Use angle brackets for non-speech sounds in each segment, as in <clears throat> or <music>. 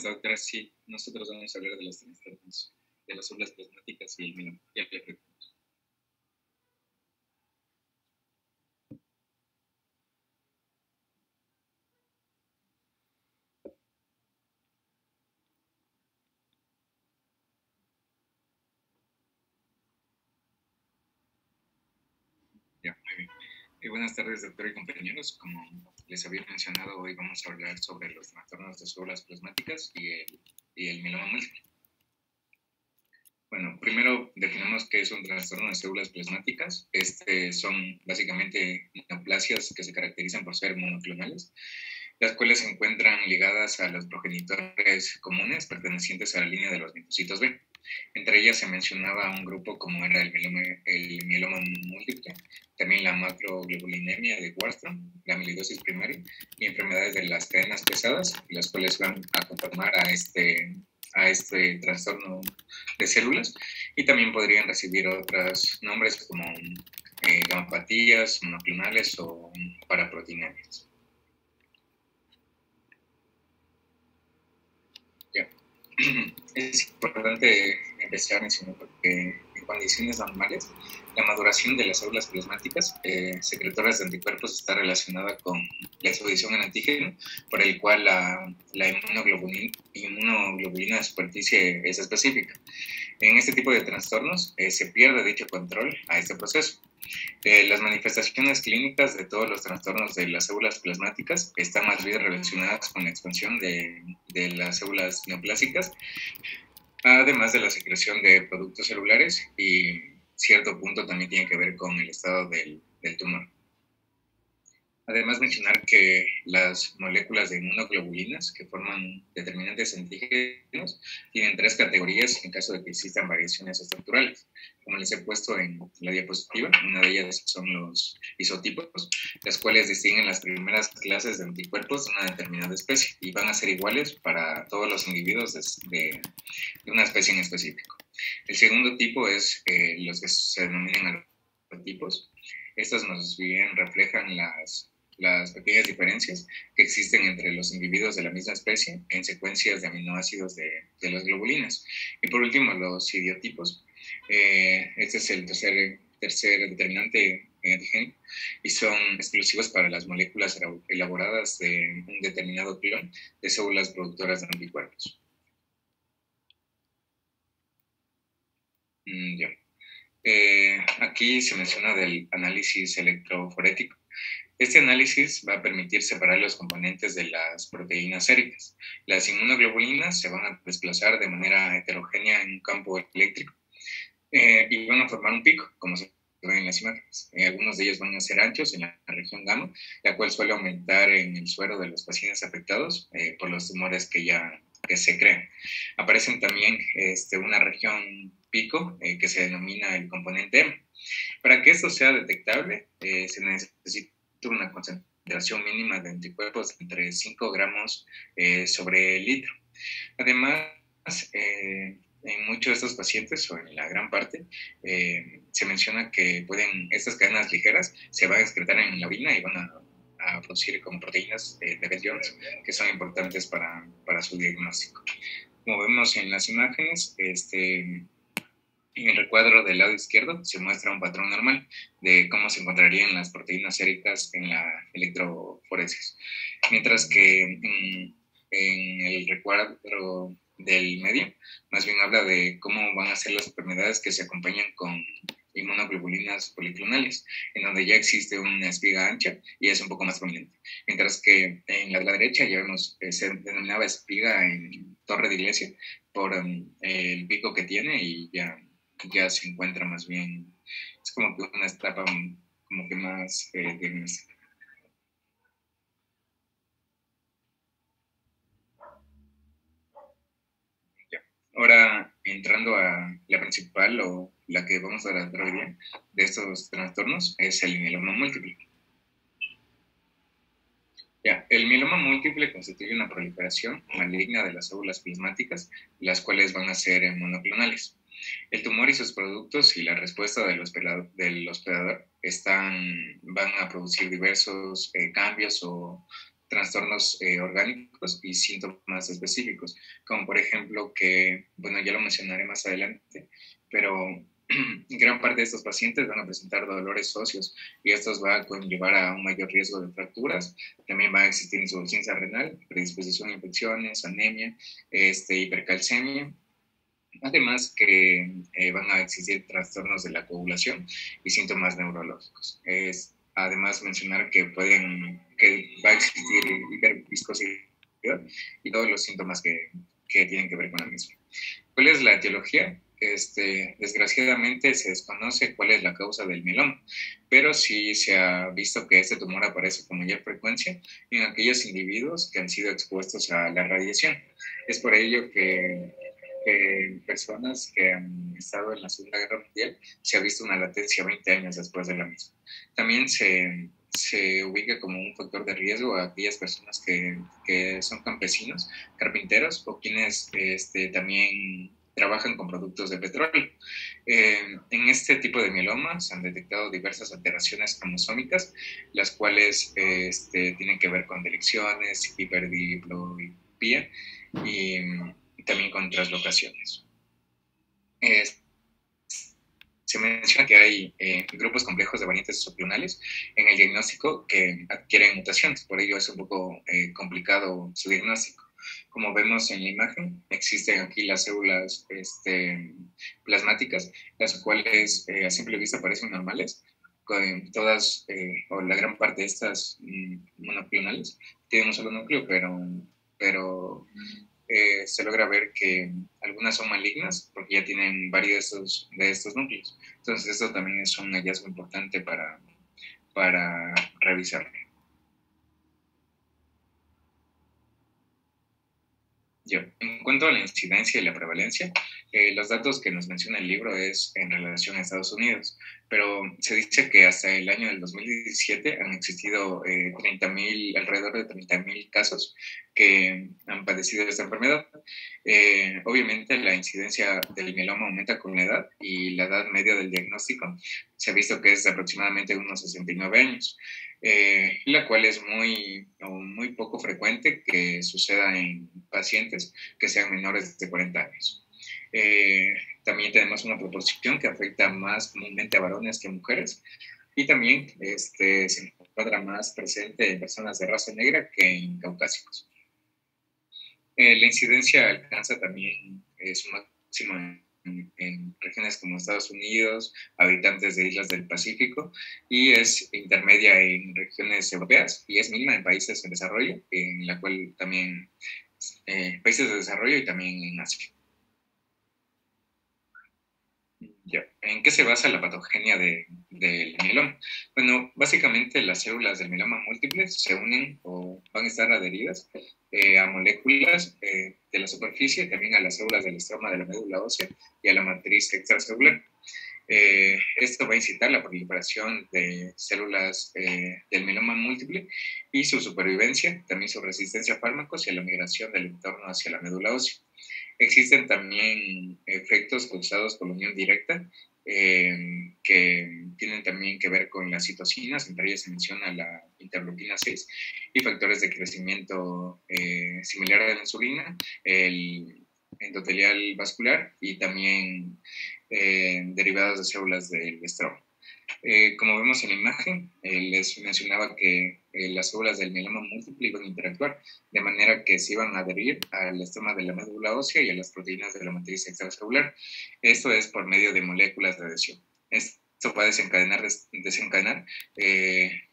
está, doctora? Sí, nosotros vamos a hablar de los trastornos de las células plasmáticas y el mieloma. Ya Ya, muy bien. Eh, buenas tardes, doctor y compañeros. Como les había mencionado, hoy vamos a hablar sobre los trastornos de células plasmáticas y el, y el mieloma múltiple. Bueno, primero definimos qué es un trastorno de células plasmáticas. Este son básicamente neoplasias que se caracterizan por ser monoclonales, las cuales se encuentran ligadas a los progenitores comunes pertenecientes a la línea de los linfocitos B. Entre ellas se mencionaba un grupo como era el mieloma, el mieloma múltiple, también la macroglobulinemia de Warstrom, la amiloidosis primaria y enfermedades de las cadenas pesadas, las cuales van a conformar a este, a este trastorno de células y también podrían recibir otros nombres como eh, monoclonales o paraproteinemias. <clears throat> es importante empezar mencionando que en condiciones normales la maduración de las células plasmáticas eh, secretoras de anticuerpos está relacionada con la exposición al antígeno, por el cual la, inmunoglobulina, de superficie es específica. En este tipo de trastornos eh, se pierde dicho control a este proceso. Eh, las manifestaciones clínicas de todos los trastornos de las células plasmáticas están más bien relacionadas con la expansión de, las células neoplásicas, además de la secreción de productos celulares y cierto punto también tiene que ver con el estado del tumor. Además, mencionar que las moléculas de inmunoglobulinas que forman determinantes antígenos tienen tres categorías en caso de que existan variaciones estructurales. Como les he puesto en la diapositiva, una de ellas son los isotipos, las cuales distinguen las primeras clases de anticuerpos de una determinada especie y van a ser iguales para todos los individuos de, una especie en específico. El segundo tipo es eh, los que se denominan alotipos. Estos nos bien reflejan las las pequeñas diferencias que existen entre los individuos de la misma especie en secuencias de aminoácidos de, de las globulinas. Y por último, los idiotipos. Eh, este es el tercer, tercer determinante antigénico y son exclusivos para las moléculas elaboradas de un determinado clon de células productoras de anticuerpos. Mm, eh, aquí se menciona del análisis electroforético este análisis va a permitir separar los componentes de las proteínas séricas. Las inmunoglobulinas se van a desplazar de manera heterogénea en un campo eléctrico eh, y van a formar un pico, como se ve en las imágenes. Eh, algunos de ellos van a ser anchos en la región gamma, la cual suele aumentar en el suero de los pacientes afectados eh, por los tumores que ya que se crean. Aparecen también este, una región pico que se denomina el componente M. Para que esto sea detectable, se necesita una concentración mínima de anticuerpos entre 5 gramos eh, sobre litro. Además, eh, en muchos de estos pacientes, o en la gran parte, eh, se menciona que pueden, estas cadenas ligeras se van a excretar en la orina y van a, producir como proteínas de Bell que son importantes para, para su diagnóstico. Como vemos en las imágenes, este, en el recuadro del lado izquierdo se muestra un patrón normal de cómo se encontrarían las proteínas séricas en la electroforesis, mientras que en, el recuadro del medio más bien habla de cómo van a ser las enfermedades que se acompañan con inmunoglobulinas policlonales, en donde ya existe una espiga ancha y es un poco más prominente. Mientras que en la de la derecha ya vemos, eh, se denominaba espiga en torre de iglesia por um, el pico que tiene y ya ya se encuentra más bien, es como que una etapa como que más eh. Ahora, entrando a la principal o la que vamos a tratar hoy día de estos trastornos, es el mieloma múltiple. Ya, el mieloma múltiple constituye una proliferación maligna de las células plasmáticas, las cuales van a ser monoclonales. El tumor y sus productos y la respuesta del, hospedador, están, van a producir diversos eh, cambios o, trastornos eh, orgánicos y síntomas específicos, como por ejemplo que, bueno, ya lo mencionaré más adelante, pero <clears throat> gran parte de estos pacientes van a presentar dolores óseos y estos van a conllevar a un mayor riesgo de fracturas. También va a existir insuficiencia renal, predisposición a infecciones, anemia, este, hipercalcemia. Además que eh, van a existir trastornos de la coagulación y síntomas neurológicos. Es, además mencionar que pueden que va a existir hiperviscosidad y todos los síntomas que, que tienen que ver con la misma. ¿Cuál es la etiología? Este, desgraciadamente se desconoce cuál es la causa del mieloma, pero sí se ha visto que este tumor aparece con mayor frecuencia en aquellos individuos que han sido expuestos a la radiación. Es por ello que, que personas que han estado en la Segunda Guerra Mundial se ha visto una latencia 20 años después de la misma. También se, se ubica como un factor de riesgo a aquellas personas que, que son campesinos, carpinteros o quienes este, también trabajan con productos de petróleo. Eh, en este tipo de mieloma se han detectado diversas alteraciones cromosómicas, las cuales este, tienen que ver con delecciones, hiperdiplopía y, también con traslocaciones. se menciona que hay eh, grupos complejos de variantes exoclonales en el diagnóstico que adquieren mutaciones, por ello es un poco eh, complicado su diagnóstico. Como vemos en la imagen, existen aquí las células este, plasmáticas, las cuales eh, a simple vista parecen normales. Todas eh, o la gran parte de estas mm, monoclonales tienen un solo núcleo, pero, pero eh, se logra ver que algunas son malignas porque ya tienen varios de estos, de estos núcleos. Entonces, esto también es un hallazgo importante para, para revisar. En cuanto a la incidencia y la prevalencia, eh, los datos que nos menciona el libro es en relación a Estados Unidos, pero se dice que hasta el año del 2017 han existido eh, 30.000, alrededor de 30.000 casos que han padecido esta enfermedad. Eh, obviamente la incidencia del mieloma aumenta con la edad y la edad media del diagnóstico se ha visto que es de aproximadamente unos 69 años. Eh, la cual es muy, muy poco frecuente que suceda en pacientes que sean menores de 40 años. Eh, también tenemos una proporción que afecta más comúnmente a varones que a mujeres y también este, se encuentra más presente en personas de raza negra que en caucásicos. Eh, la incidencia alcanza también su máximo en, regiones como Estados Unidos, habitantes de islas del Pacífico, y es intermedia en regiones europeas y es mínima en países en desarrollo, en la cual también eh, países de desarrollo y también en Asia. ¿En qué se basa la patogenia del mieloma? Bueno, básicamente las células del mieloma múltiple se unen o van a estar adheridas eh, a moléculas eh, de la superficie, también a las células del estroma de la médula ósea y a la matriz extracelular. Eh, esto va a incitar la proliferación de células del mieloma múltiple y su supervivencia, también su resistencia a fármacos y a la migración del entorno hacia la médula ósea. Existen también efectos causados por la unión directa eh, que tienen también que ver con las citocinas, entre ellas se menciona la interleuquina 6 y factores de crecimiento eh, similar a la insulina, el endotelial vascular y también eh, derivados de células del estroma. Eh, como vemos en la imagen, les mencionaba que las células del mieloma múltiple iban a interactuar de manera que se iban a adherir al estómago de la médula ósea y a las proteínas de la matriz extracelular. Esto es por medio de moléculas de adhesión. Puede desencadenar, desencadenar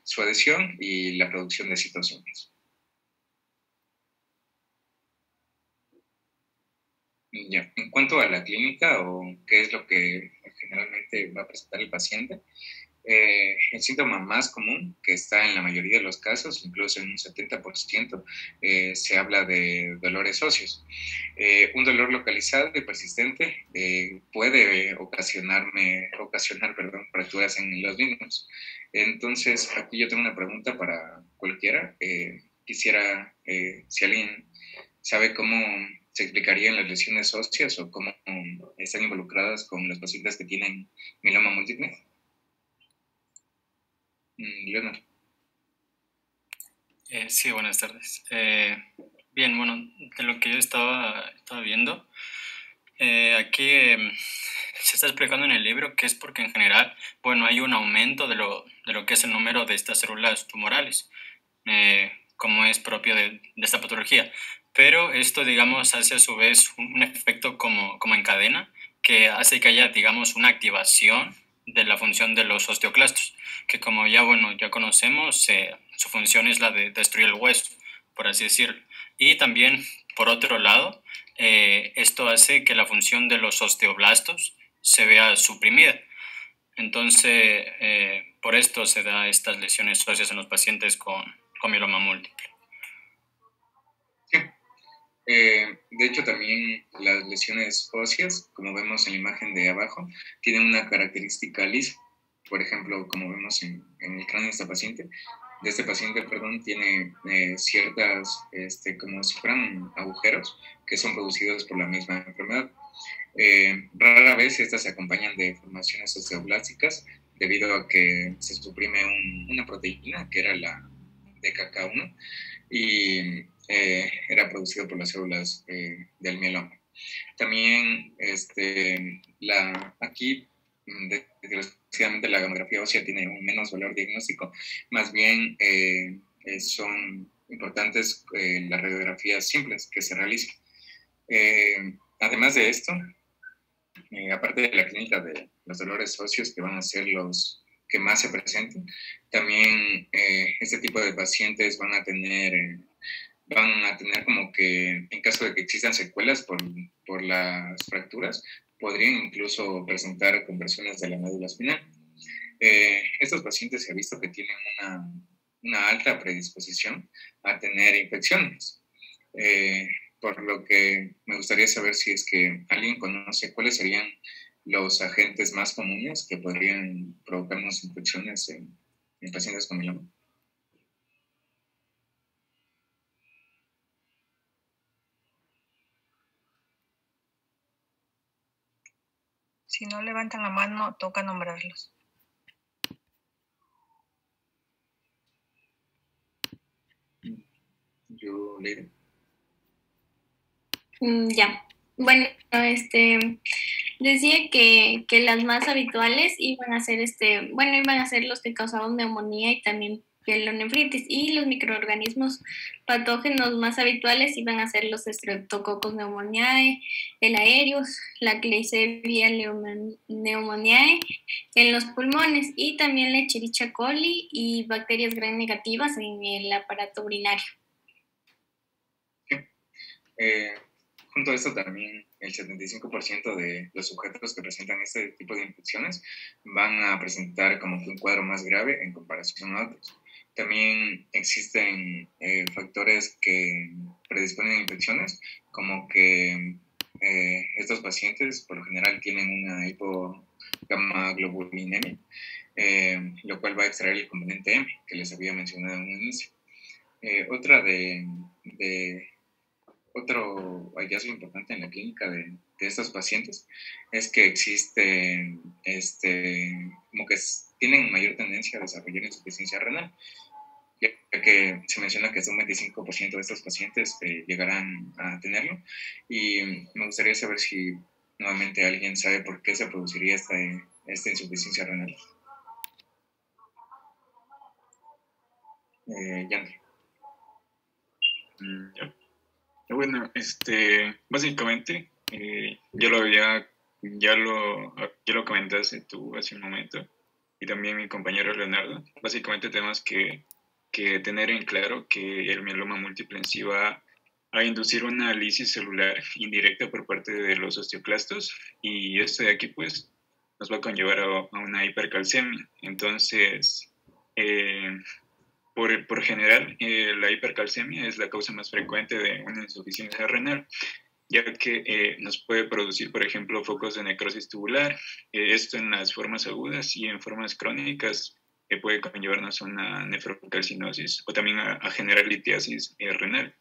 su adhesión y la producción de citocinas. Ya. En cuanto a la clínica o qué es lo que generalmente va a presentar el paciente, eh, el síntoma más común, que está en la mayoría de los casos, incluso en un 70%, eh, se habla de dolores óseos. Eh, un dolor localizado y persistente puede ocasionarme, ocasionar perdón, fracturas en los mismos. Entonces, aquí yo tengo una pregunta para cualquiera. quisiera, si alguien sabe cómo se explicarían las lesiones óseas o cómo están involucradas con los pacientes que tienen mieloma múltiple? Mm, Leonard. Eh, sí, buenas tardes. Eh, bien, bueno, de lo que yo estaba, estaba viendo, eh, aquí em, se está explicando en el libro que es porque en general, bueno, hay un aumento de lo, de lo que es el número de estas células tumorales, como es propio de, de, esta patología. Pero esto, digamos, hace a su vez un, efecto como, como en cadena, que hace que haya, digamos, una activación de la función de los osteoclastos, que como ya, bueno, ya conocemos, su función es la de destruir el hueso, por así decirlo. Y también, por otro lado, eh, esto hace que la función de los osteoblastos se vea suprimida. Entonces, eh, por esto se da estas lesiones óseas en los pacientes con, con mieloma múltiple. Eh, de hecho, también las lesiones óseas, como vemos en la imagen de abajo, tienen una característica lisa. Por ejemplo, como vemos en, el cráneo de esta paciente, de este paciente, perdón, tiene eh, ciertas, este, como si fueran agujeros que son producidos por la misma enfermedad. Eh, rara vez estas se acompañan de formaciones osteoblásticas debido a que se suprime una proteína que era la DKK1 y eh, era producido por las células eh, del mieloma. También este, la, aquí, mm, desgraciadamente, la gamografía ósea tiene un menos valor diagnóstico, más bien eh, son importantes las radiografías simples que se realizan. además de esto, aparte de la clínica de los dolores óseos que van a ser los que más se presenten, también este tipo de pacientes van a tener van a tener como que, en caso de que existan secuelas por, por las fracturas, podrían incluso presentar conversiones de la médula espinal. Eh, estos pacientes se ha visto que tienen una, una alta predisposición a tener infecciones, eh, por lo que me gustaría saber si es que alguien conoce cuáles serían los agentes más comunes que podrían provocarnos infecciones en, en pacientes con mieloma. Si no levantan la mano, toca nombrarlos. Yo leo. Mm, ya. Bueno, este decía que, que, las más habituales iban a ser este, bueno, iban a ser los que causaban neumonía y también pielonefritis y los microorganismos patógenos más habituales iban a ser los Streptococcus pneumoniae, el aereus, la Klebsiella pneumoniae en los pulmones y también la Echerichia coli y bacterias gran negativas en el aparato urinario. Eh, junto a esto también el 75% de los sujetos que presentan este tipo de infecciones van a presentar como que un cuadro más grave en comparación a otros. También existen eh, factores que predisponen a infecciones, como que eh, estos pacientes por lo general tienen una hipogamaglobulinemia, eh, lo cual va a extraer el componente M, que les había mencionado en un inicio. otra de, otro hallazgo importante en la clínica de, de estos pacientes es que existe, este, como que tienen mayor tendencia a desarrollar insuficiencia renal ya que se menciona que hasta un 25% de estos pacientes eh, llegarán a tenerlo. Y me gustaría saber si nuevamente alguien sabe por qué se produciría esta, esta insuficiencia renal. Eh, mm, Bueno, este, básicamente, eh, ya lo había, ya lo, ya lo comentaste tú hace un momento, y también mi compañero Leonardo. Básicamente tenemos que que tener en claro que el mieloma múltiple en sí va a inducir una lisis celular indirecta por parte de los osteoclastos y esto de aquí pues nos va a conllevar a, una hipercalcemia. Entonces, eh, por, por, general, eh, la hipercalcemia es la causa más frecuente de una insuficiencia renal, ya que eh, nos puede producir, por ejemplo, focos de necrosis tubular, esto en las formas agudas y en formas crónicas que puede conllevarnos a una nefrocalcinosis o también a, generar litiasis eh, renal.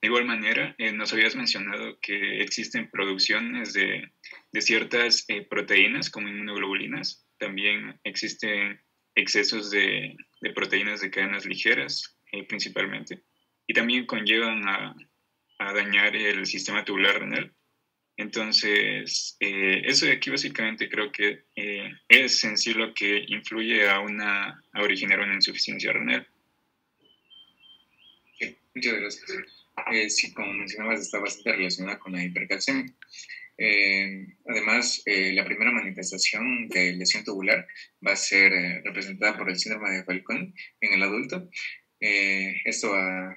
De igual manera, eh, nos habías mencionado que existen producciones de, de ciertas eh, proteínas como inmunoglobulinas. También existen excesos de, de, proteínas de cadenas ligeras, principalmente, y también conllevan a, a, dañar el sistema tubular renal. Entonces, eh, eso de aquí básicamente creo que eh, es en sí lo que influye a, una, a originar una insuficiencia renal. Muchas gracias. sí, como mencionabas, está bastante relacionada con la hipercalcemia. Eh, además, eh, la primera manifestación de lesión tubular va a ser eh, representada por el síndrome de Falcón en el adulto. esto a,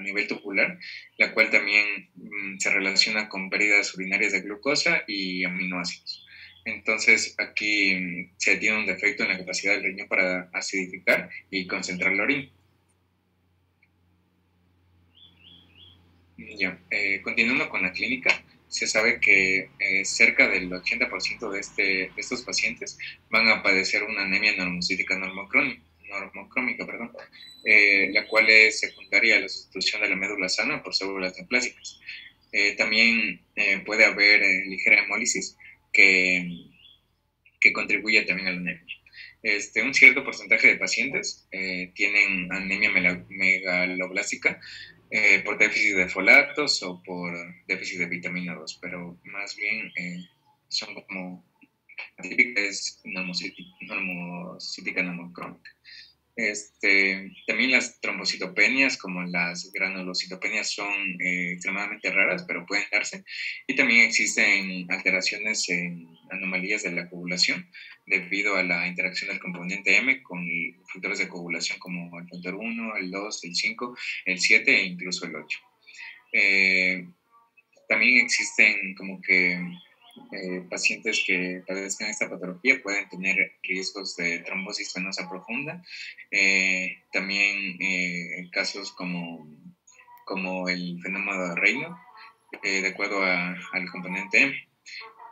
nivel tubular, la cual también mm, se relaciona con pérdidas urinarias de glucosa y aminoácidos. Entonces, aquí mm, se tiene un defecto en la capacidad del riñón para acidificar y concentrar la orina. Ya, continuando con la clínica, se sabe que eh, cerca del 80% de, este, de estos pacientes van a padecer una anemia normocítica normocrómica, perdón, eh, la cual es secundaria a la sustitución de la médula sana por células neoplásicas. Eh, también puede haber ligera hemólisis que, que contribuye también a la anemia. Este, un cierto porcentaje de pacientes tienen anemia megaloblástica, eh, por déficit de folatos o por déficit de vitamina 2, pero más bien eh, son como típica es normocítica normocrónica. Este, también las trombocitopenias, como las granulocitopenias, son eh, extremadamente raras, pero pueden darse. Y también existen alteraciones en anomalías de la coagulación debido a la interacción del componente M con factores de coagulación como el factor 1, el 2, el 5, el 7 e incluso el 8. Eh, también existen como que eh, pacientes que padezcan esta patología pueden tener riesgos de trombosis venosa profunda. Eh, también eh, casos como, como el fenómeno de Reino, de acuerdo al componente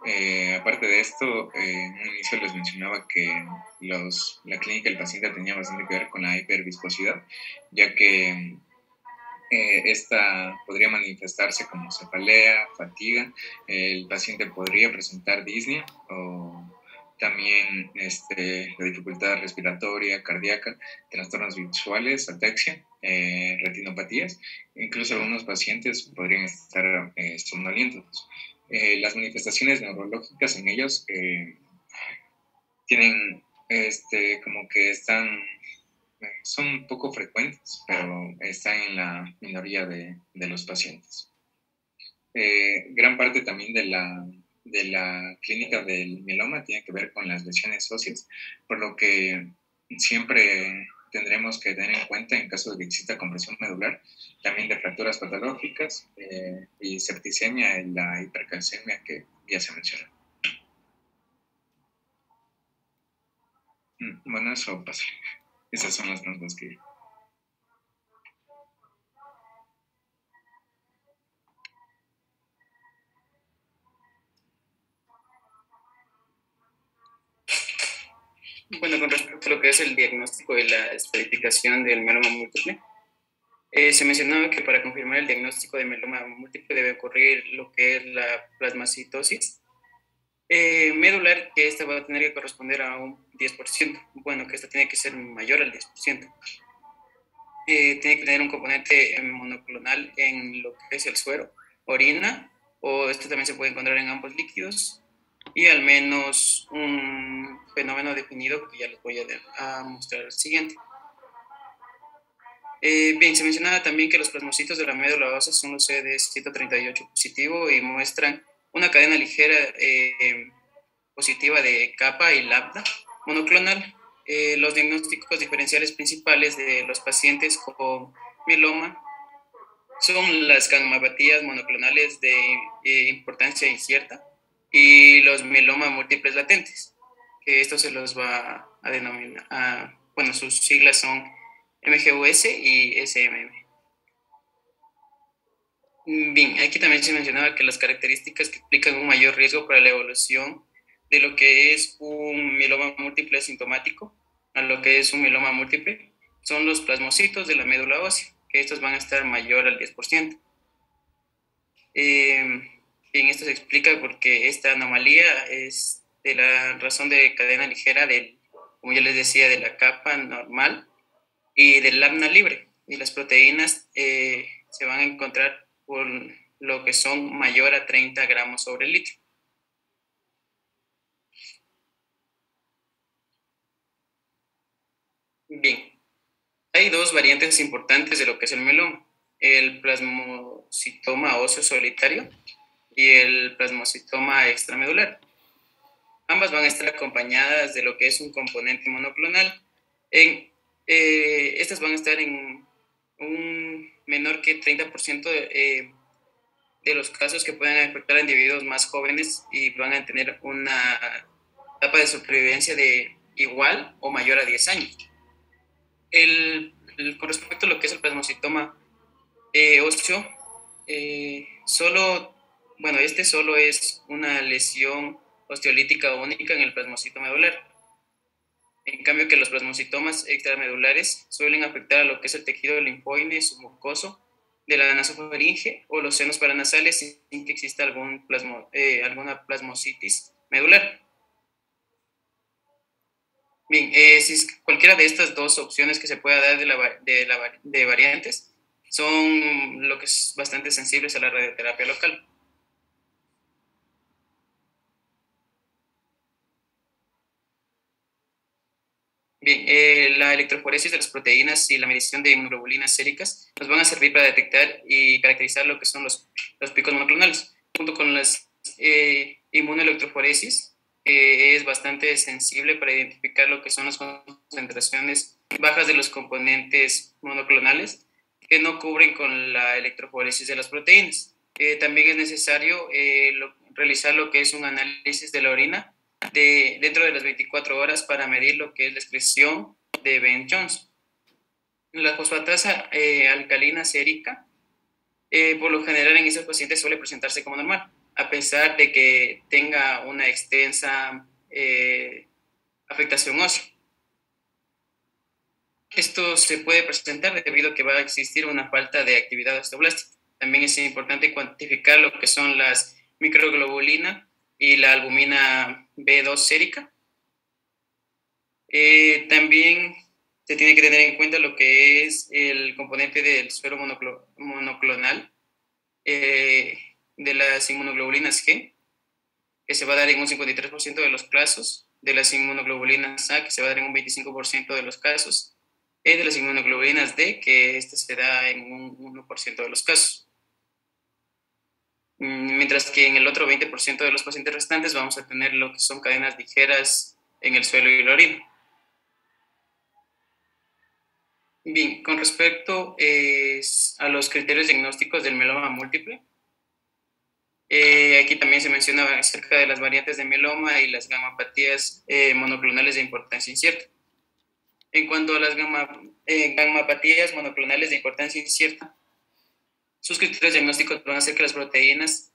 M. aparte de esto, en un inicio les mencionaba que los, la clínica del paciente tenía bastante que ver con la hiperviscosidad, ya que eh, esta podría manifestarse como cefalea, fatiga, el paciente podría presentar disnea o también este, la dificultad respiratoria, cardíaca, trastornos visuales, ataxia, eh, retinopatías. Incluso algunos pacientes podrían estar eh, somnolientos. las manifestaciones neurológicas en ellos tienen este, como que están son poco frecuentes, pero están en la minoría de, los pacientes. Eh, gran parte también de la, de la clínica del mieloma tiene que ver con las lesiones óseas, por lo que siempre tendremos que tener en cuenta en caso de que exista compresión medular, también de fracturas patológicas eh, y septicemia y la hipercalcemia que ya se mencionó. Mm, bueno, eso pasa. Esas son las preguntas que... Bueno, con respecto a lo que es el diagnóstico y la estratificación del meloma múltiple, eh, se mencionaba que para confirmar el diagnóstico de meloma múltiple debe ocurrir lo que es la plasmacitosis eh, medular, que esta va a tener que corresponder a un 10%. Bueno, que esta tiene que ser mayor al 10%. Eh, tiene que tener un componente monoclonal en lo que es el suero, orina, o esto también se puede encontrar en ambos líquidos, y al menos un fenómeno definido que ya les voy a, mostrar al siguiente. Eh, bien, se mencionaba también que los plasmocitos de la médula ósea son los CD138 positivo y muestran una cadena ligera eh, positiva de capa y lambda monoclonal. Eh, los diagnósticos diferenciales principales de los pacientes con mieloma son las gamapatías monoclonales de eh, importancia incierta y los mieloma múltiples latentes, que esto se los va a denominar, bueno, sus siglas son MGUS y SMM. Bien, aquí también se mencionaba que las características que explican un mayor riesgo para la evolución de lo que es un mieloma múltiple asintomático a lo que es un mieloma múltiple son los plasmocitos de la médula ósea, que estos van a estar mayor al 10%. Eh, bien, esto se explica porque esta anomalía es de la razón de cadena ligera del, como ya les decía, de la capa normal y del lambda libre y las proteínas eh, se van a encontrar por lo que son mayor a 30 gramos sobre litro. Bien, hay dos variantes importantes de lo que es el meloma, el plasmocitoma óseo solitario y el plasmocitoma extramedular. Ambas van a estar acompañadas de lo que es un componente monoclonal. En, eh, estas van a estar en un menor que 30% de, eh, de los casos que pueden afectar a individuos más jóvenes y van a tener una etapa de supervivencia de igual o mayor a 10 años. El, con respecto a lo que es el plasmocitoma eh, óseo, eh, solo, bueno, este solo es una lesión osteolítica única en el plasmocito medular. En cambio que los plasmocitomas extramedulares suelen afectar a lo que es el tejido linfoide submucoso de la nasofaringe o los senos paranasales sin que exista algún eh, alguna plasmocitis medular. Bien, eh, cualquiera de estas dos opciones que se pueda dar de, de variantes son lo que es bastante sensibles a la radioterapia local. Bien, eh, la electroforesis de las proteínas y la medición de inmunoglobulinas séricas nos van a servir para detectar y caracterizar lo que son los, los picos monoclonales. Junto con las eh, inmunoelectroforesis, eh, es bastante sensible para identificar lo que son las concentraciones bajas de los componentes monoclonales que no cubren con la electroforesis de las proteínas. también es necesario realizar lo que es un análisis de la orina de, dentro de las 24 horas para medir lo que es la expresión de Ben Jones. La fosfatasa eh, alcalina sérica, eh, por lo general en esos pacientes suele presentarse como normal, a pesar de que tenga una extensa eh, afectación ósea. Esto se puede presentar debido a que va a existir una falta de actividad osteoblástica. También es importante cuantificar lo que son las microglobulinas y la albumina B2 sérica. Eh, también se tiene que tener en cuenta lo que es el componente del suero monoclonal eh, de las inmunoglobulinas G, que se va a dar en un 53% de los casos, de las inmunoglobulinas A, que se va a dar en un 25% de los casos, y de las inmunoglobulinas D, que este se da en un 1% de los casos. Mm, mientras que en el otro 20% de los pacientes restantes vamos a tener lo que son cadenas ligeras en el suelo y la orina. Bien, con respecto eh, a los criterios diagnósticos del meloma múltiple, eh, aquí también se menciona acerca de las variantes de meloma y las gamapatías eh, monoclonales de importancia incierta. En cuanto a las gamapatías monoclonales de importancia incierta, sus criterios diagnósticos van a ser que las proteínas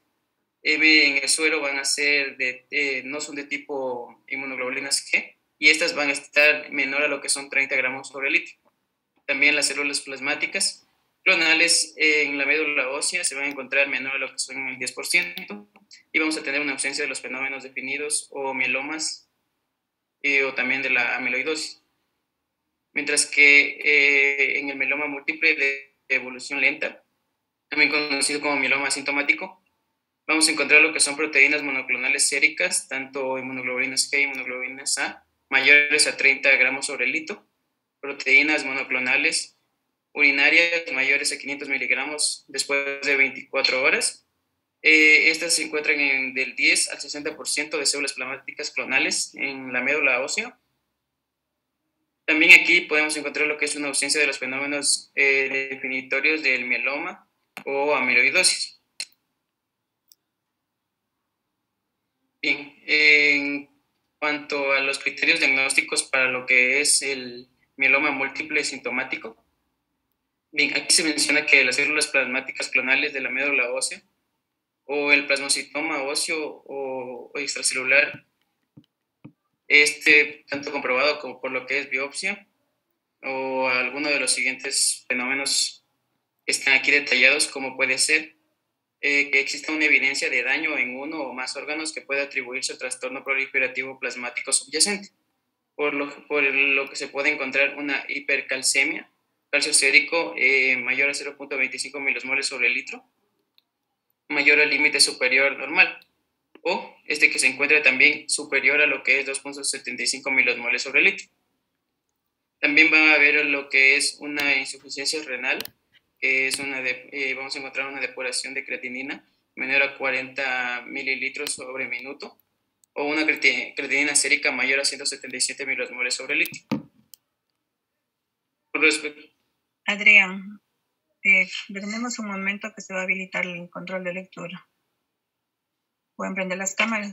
M en el suero van a ser de, no son de tipo inmunoglobulinas G y estas van a estar menor a lo que son 30 gramos sobre litro. También las células plasmáticas clonales en la médula ósea se van a encontrar menor a lo que son el 10% y vamos a tener una ausencia de los fenómenos definidos o mielomas eh, o también de la amiloidosis. Mientras que eh, en el meloma múltiple de evolución lenta también conocido como mieloma asintomático, vamos a encontrar lo que son proteínas monoclonales séricas, tanto inmunoglobulinas G y inmunoglobulinas A, mayores a 30 gramos sobre litro, proteínas monoclonales urinarias mayores a 500 miligramos después de 24 horas. Eh, estas se encuentran en del 10 al 60% de células plasmáticas clonales en la médula ósea. También aquí podemos encontrar lo que es una ausencia de los fenómenos eh, definitorios del mieloma, o amiloidosis. Bien, en cuanto a los criterios diagnósticos para lo que es el mieloma múltiple sintomático, bien, aquí se menciona que las células plasmáticas clonales de la médula ósea o el plasmocitoma óseo o, extracelular, este tanto comprobado como por lo que es biopsia o alguno de los siguientes fenómenos están aquí detallados como puede ser eh, que exista una evidencia de daño en uno o más órganos que pueda atribuirse al trastorno proliferativo plasmático subyacente, por lo, por lo que se puede encontrar una hipercalcemia calcio sérico eh, mayor a 0.25 milosmoles sobre el litro, mayor al límite superior normal, o este que se encuentra también superior a lo que es 2.75 milosmoles sobre el litro. También va a haber lo que es una insuficiencia renal, es una de, eh, vamos a encontrar una depuración de creatinina menor a 40 mililitros sobre minuto, o una creatinina sérica mayor a 177 milosmoles sobre litro. Adrián, eh, tenemos un momento que se va a habilitar el control de lectura. Pueden prender las cámaras.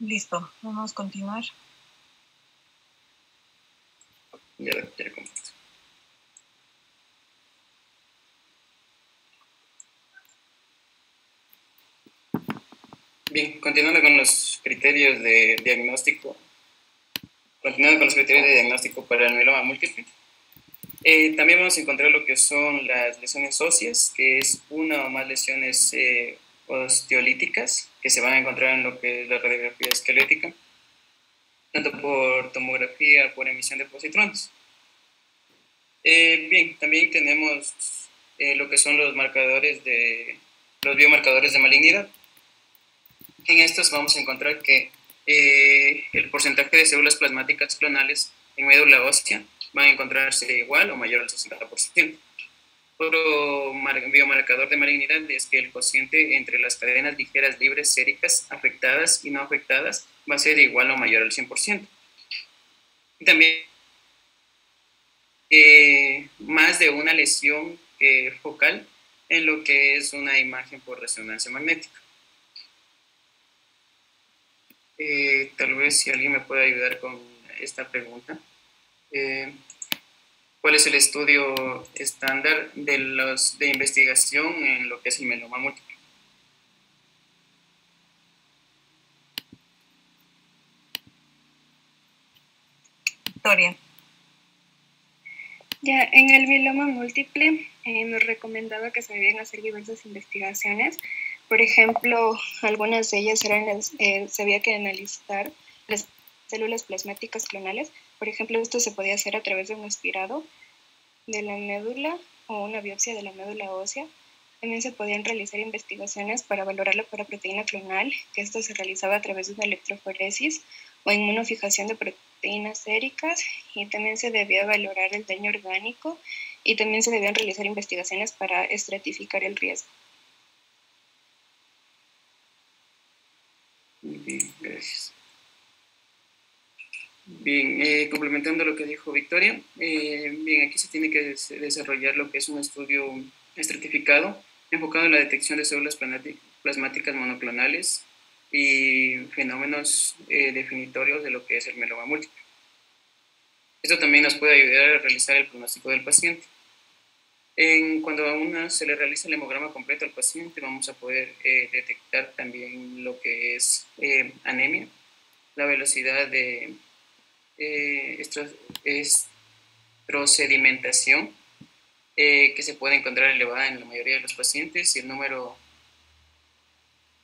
Listo, vamos a continuar. Bien, continuando con los criterios de diagnóstico, continuando con los criterios de diagnóstico para el mieloma múltiple, eh, también vamos a encontrar lo que son las lesiones óseas, que es una o más lesiones eh, osteolíticas que se van a encontrar en lo que es la radiografía esquelética, tanto por tomografía, por emisión de positrones. Eh, bien, también tenemos eh, lo que son los marcadores de los biomarcadores de malignidad. En estos vamos a encontrar que eh, el porcentaje de células plasmáticas clonales en médula ósea va a encontrarse igual o mayor al 60%. Otro biomarcador de malignidad es que el cociente entre las cadenas ligeras libres séricas afectadas y no afectadas va a ser igual o mayor al 100%. Y también eh, más de una lesión eh, focal en lo que es una imagen por resonancia magnética. Eh, tal vez si alguien me puede ayudar con esta pregunta. ¿Cuál es el estudio estándar de, los, de investigación en lo que es el meloma múltiple? Victoria. Ya, en el mieloma múltiple eh, nos recomendaba que se debían hacer diversas investigaciones. Por ejemplo, algunas de ellas eran eh, se había que analizar las células plasmáticas clonales. Por ejemplo, esto se podía hacer a través de un aspirado de la médula o una biopsia de la médula ósea. También se podían realizar investigaciones para valorar la proteína clonal, que esto se realizaba a través de una electroforesis o inmunofijación de proteínas séricas y también se debía valorar el daño orgánico y también se debían realizar investigaciones para estratificar el riesgo. Bien, gracias. Bien, eh, complementando lo que dijo Victoria, eh, bien, aquí se tiene que desarrollar lo que es un estudio estratificado enfocado en la detección de células plasmáticas monoclonales y fenómenos eh, definitorios de lo que es el meloma múltiple. Esto también nos puede ayudar a realizar el pronóstico del paciente. En, cuando a una se le realiza el hemograma completo al paciente, vamos a poder eh, detectar también lo que es eh, anemia, la velocidad de estrocedimentación, que se puede encontrar elevada en la mayoría de los pacientes, y el número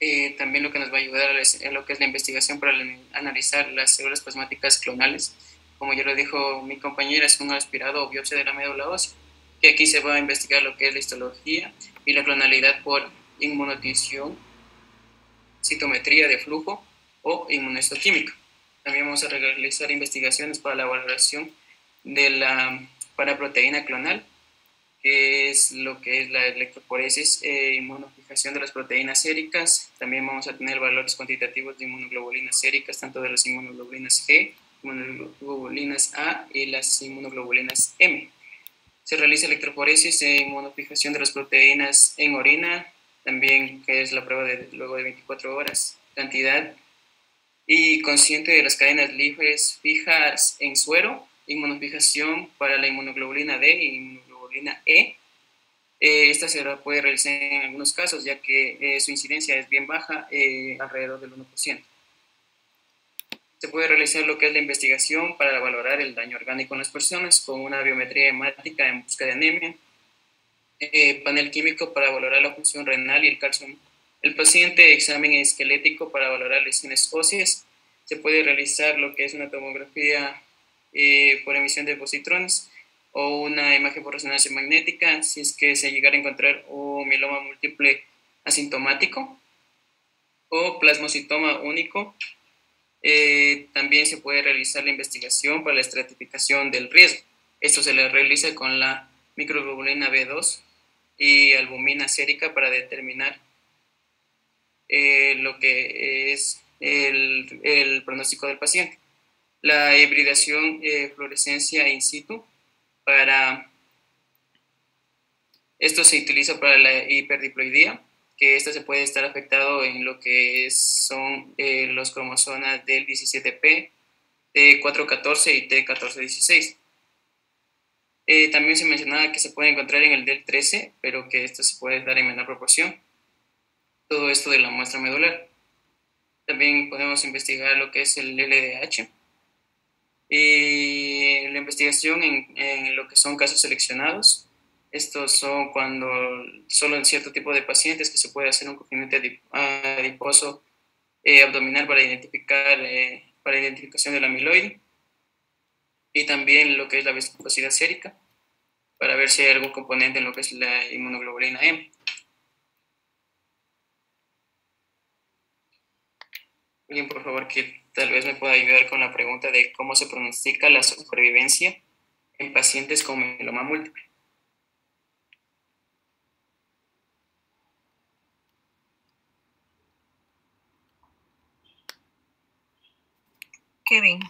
eh, también lo que nos va a ayudar es lo que es la investigación para analizar las células plasmáticas clonales. Como ya lo dijo mi compañera, es un aspirado o biopsia de la médula ósea, que aquí se va a investigar lo que es la histología y la clonalidad por inmunotinción, citometría de flujo o inmunohistoquímica. También vamos a realizar investigaciones para la valoración de la paraproteína clonal que es lo que es la electroporesis e inmunofijación de las proteínas séricas. También vamos a tener valores cuantitativos de inmunoglobulinas séricas, tanto de las inmunoglobulinas G, inmunoglobulinas A y las inmunoglobulinas M. Se realiza electroporesis e inmunofijación de las proteínas en orina, también que es la prueba de luego de 24 horas, cantidad y consciente de las cadenas libres fijas en suero, inmunofijación para la inmunoglobulina D y e. Eh, esta se puede realizar en algunos casos, ya que eh, su incidencia es bien baja, eh, alrededor del 1%. Se puede realizar lo que es la investigación para valorar el daño orgánico en las personas con una biometría hemática en busca de anemia, panel químico para valorar la función renal y el calcio. El paciente examen esquelético para valorar lesiones óseas. Se puede realizar lo que es una tomografía por emisión de positrones o una imagen por resonancia magnética si es que se llegara a encontrar un mieloma múltiple asintomático o plasmocitoma único. Eh, también se puede realizar la investigación para la estratificación del riesgo. Esto se le realiza con la microglobulina B2 y albumina sérica para determinar eh, lo que es el, el, pronóstico del paciente. La hibridación eh, fluorescencia in situ para... Esto se utiliza para la hiperdiploidía que esto se puede estar afectado en lo que son eh, los cromosomas del 17P, T414 y T1416. Eh, también se mencionaba que se puede encontrar en el del 13, pero que esto se puede dar en menor proporción. Todo esto de la muestra medular. También podemos investigar lo que es el LDH. Y la investigación en, lo que son casos seleccionados. Estos son cuando solo en cierto tipo de pacientes que se puede hacer un cogimiento adiposo eh, abdominal para identificar eh, para identificación del amiloide y también lo que es la viscosidad sérica para ver si hay algún componente en lo que es la inmunoglobulina M. Alguien, por favor, que tal vez me pueda ayudar con la pregunta de cómo se pronostica la supervivencia en pacientes con mieloma múltiple. Kevin.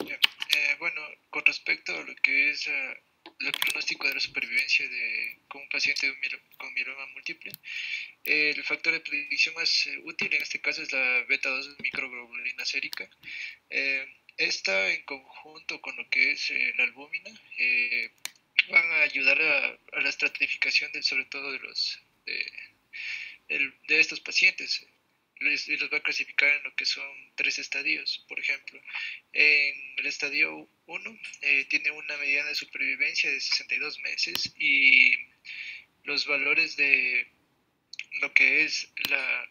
Eh, bueno, con respecto a lo que es uh, el pronóstico de la supervivencia de, con un paciente con mieloma múltiple, eh, el factor de predicción más eh, útil en este caso es la beta-2 microglobulina sérica. esta en conjunto con lo que es la albúmina van a ayudar a, a, la estratificación de, sobre todo de los de, de estos pacientes y los va a clasificar en lo que son tres estadios. Por ejemplo, en el estadio 1 eh, tiene una mediana de supervivencia de 62 meses y los valores de lo que es la,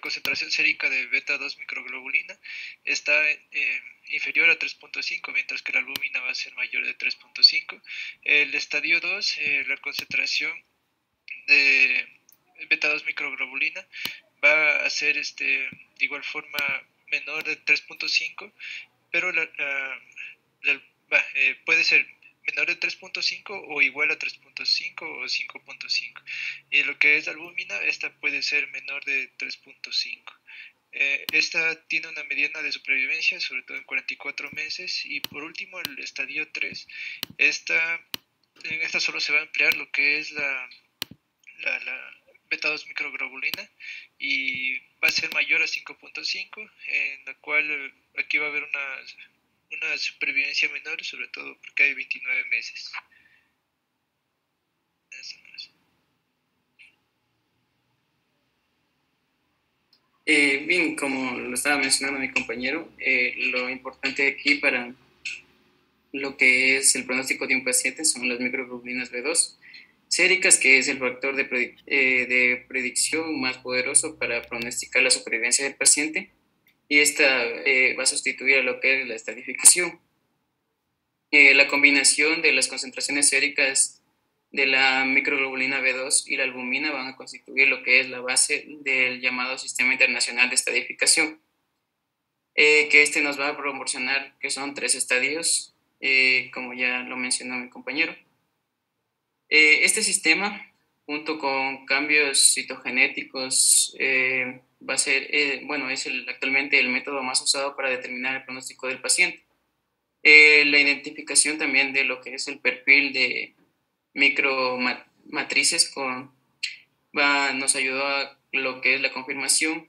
concentración sérica de beta 2 microglobulina está eh, inferior a 3.5, mientras que la albúmina va a ser mayor de 3.5. El estadio 2, eh, la concentración de beta 2 microglobulina va a ser este, de igual forma menor de 3.5, pero la, eh, puede ser menor de 3.5 o igual a 3.5 o 5.5. Y lo que es albúmina, esta puede ser menor de 3.5. Eh, esta tiene una mediana de supervivencia, sobre todo en 44 meses. Y por último, el estadio 3, esta, en esta solo se va a emplear lo que es la, la, la beta 2 microglobulina y va a ser mayor a 5.5, en la cual eh, aquí va a haber una, una supervivencia menor, sobre todo porque hay 29 meses. Eh, bien, como lo estaba mencionando mi compañero, eh, lo importante aquí para lo que es el pronóstico de un paciente son las microglobulinas B2 séricas, que es el factor de, eh, de, predicción más poderoso para pronosticar la supervivencia del paciente, y esta eh, va a sustituir a lo que es la estadificación. Eh, la combinación de las concentraciones séricas de la microglobulina B2 y la albumina van a constituir lo que es la base del llamado Sistema Internacional de Estadificación, que este nos va a proporcionar que son tres estadios, como ya lo mencionó mi compañero. Eh, este sistema, junto con cambios citogenéticos, eh, va a ser, eh, bueno, es el, actualmente el método más usado para determinar el pronóstico del paciente. la identificación también de lo que es el perfil de micromatrices con, va, nos ayudó a lo que es la confirmación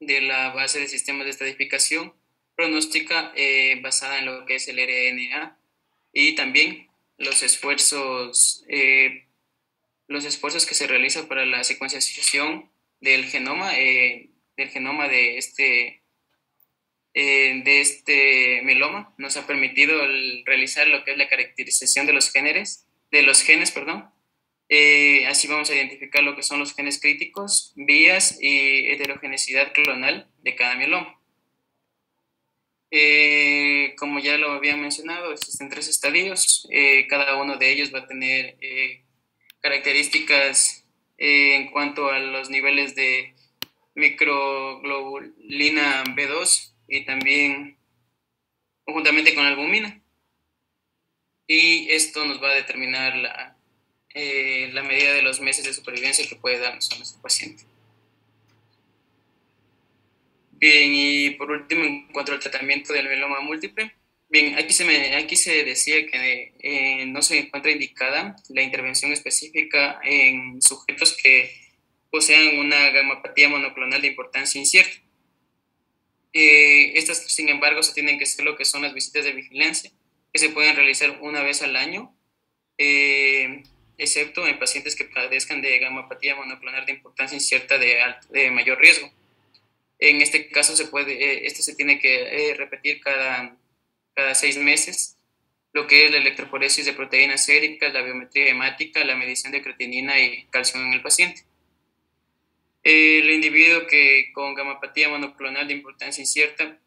de la base de sistemas de estadificación pronóstica basada en lo que es el RNA y también los esfuerzos, eh, los esfuerzos que se realizan para la secuenciación del genoma, eh, del genoma de este, eh, de este meloma, nos ha permitido realizar lo que es la caracterización de los genes, de los genes, perdón. así vamos a identificar lo que son los genes críticos, vías y heterogeneidad clonal de cada mieloma. Eh, como ya lo había mencionado, existen tres estadios. Eh, cada uno de ellos va a tener eh, características en cuanto a los niveles de microglobulina B2 y también conjuntamente con albumina. Y esto nos va a determinar la, la medida de los meses de supervivencia que puede darnos a nuestro paciente. Bien, y por último, en cuanto al tratamiento del mieloma múltiple, Bien, aquí se, me, aquí se decía que eh, no se encuentra indicada la intervención específica en sujetos que posean una gamapatía monoclonal de importancia incierta. Eh, estas, sin embargo, se tienen que hacer lo que son las visitas de vigilancia, que se pueden realizar una vez al año, eh, excepto en pacientes que padezcan de gamapatía monoclonal de importancia incierta de, de mayor riesgo. En este caso, se puede, este se tiene que repetir cada cada seis meses, lo que es la electroforesis de proteínas séricas, la biometría hemática, la medición de creatinina y calcio en el paciente. El individuo que con gamapatía monoclonal de importancia incierta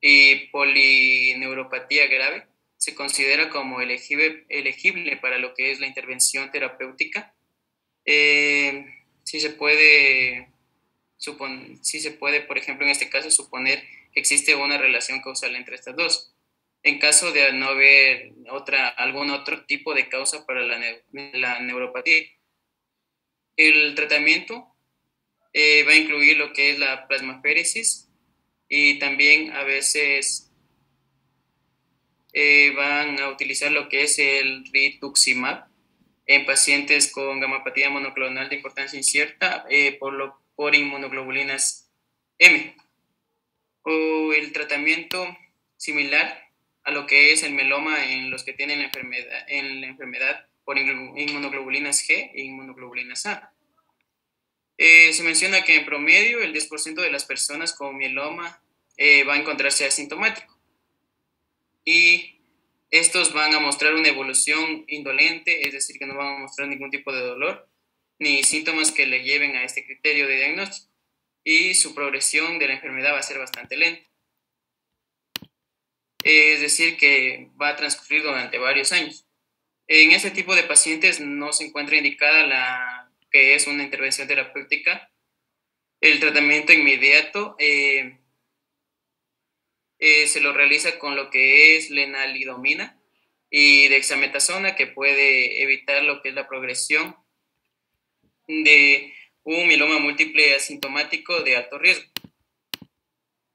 y polineuropatía grave se considera como elegible, elegible para lo que es la intervención terapéutica. Eh, si se puede si se puede, por ejemplo, en este caso, suponer que existe una relación causal entre estas dos en caso de no haber otra, algún otro tipo de causa para la, la neuropatía. El tratamiento eh, va a incluir lo que es la plasmaféresis y también a veces eh, van a utilizar lo que es el rituximab en pacientes con gamapatía monoclonal de importancia incierta eh, por, lo, por inmunoglobulinas M. O el tratamiento similar a lo que es el meloma en los que tienen la enfermedad, en la enfermedad por inmunoglobulinas G e inmunoglobulinas A. Eh, se menciona que en promedio el 10% de las personas con mieloma eh, va a encontrarse asintomático. Y estos van a mostrar una evolución indolente, es decir, que no van a mostrar ningún tipo de dolor ni síntomas que le lleven a este criterio de diagnóstico. Y su progresión de la enfermedad va a ser bastante lenta es decir, que va a transcurrir durante varios años. En este tipo de pacientes no se encuentra indicada la que es una intervención terapéutica. El tratamiento inmediato eh, eh, se lo realiza con lo que es lenalidomina y dexametasona, que puede evitar lo que es la progresión de un mieloma múltiple asintomático de alto riesgo.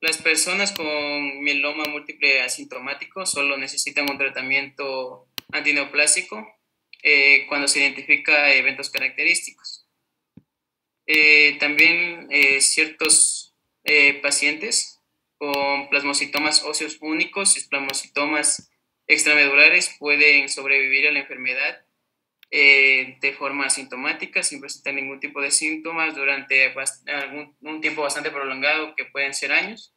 Las personas con mieloma múltiple asintomático solo necesitan un tratamiento antineoplásico eh, cuando se identifica eventos característicos. Eh, también eh, ciertos pacientes con plasmocitomas óseos únicos y plasmocitomas extramedulares pueden sobrevivir a la enfermedad de forma asintomática sin presentar ningún tipo de síntomas durante un tiempo bastante prolongado que pueden ser años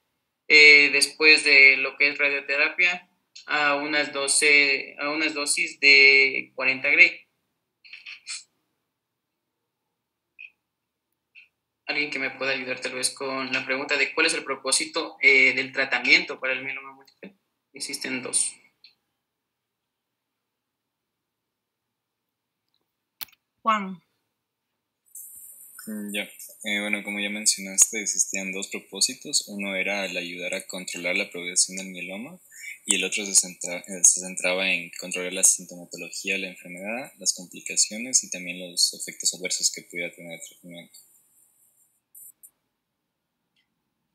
eh, después de lo que es radioterapia a unas, 12, a unas dosis de 40 gray. Alguien que me pueda ayudar tal vez con la pregunta de cuál es el propósito eh, del tratamiento para el mieloma múltiple. Existen dos. Juan. Mm, ya, eh, bueno, como ya mencionaste, existían dos propósitos. Uno era el ayudar a controlar la progresión del mieloma y el otro se, centra, eh, se centraba en controlar la sintomatología de la enfermedad, las complicaciones y también los efectos adversos que pudiera tener el tratamiento.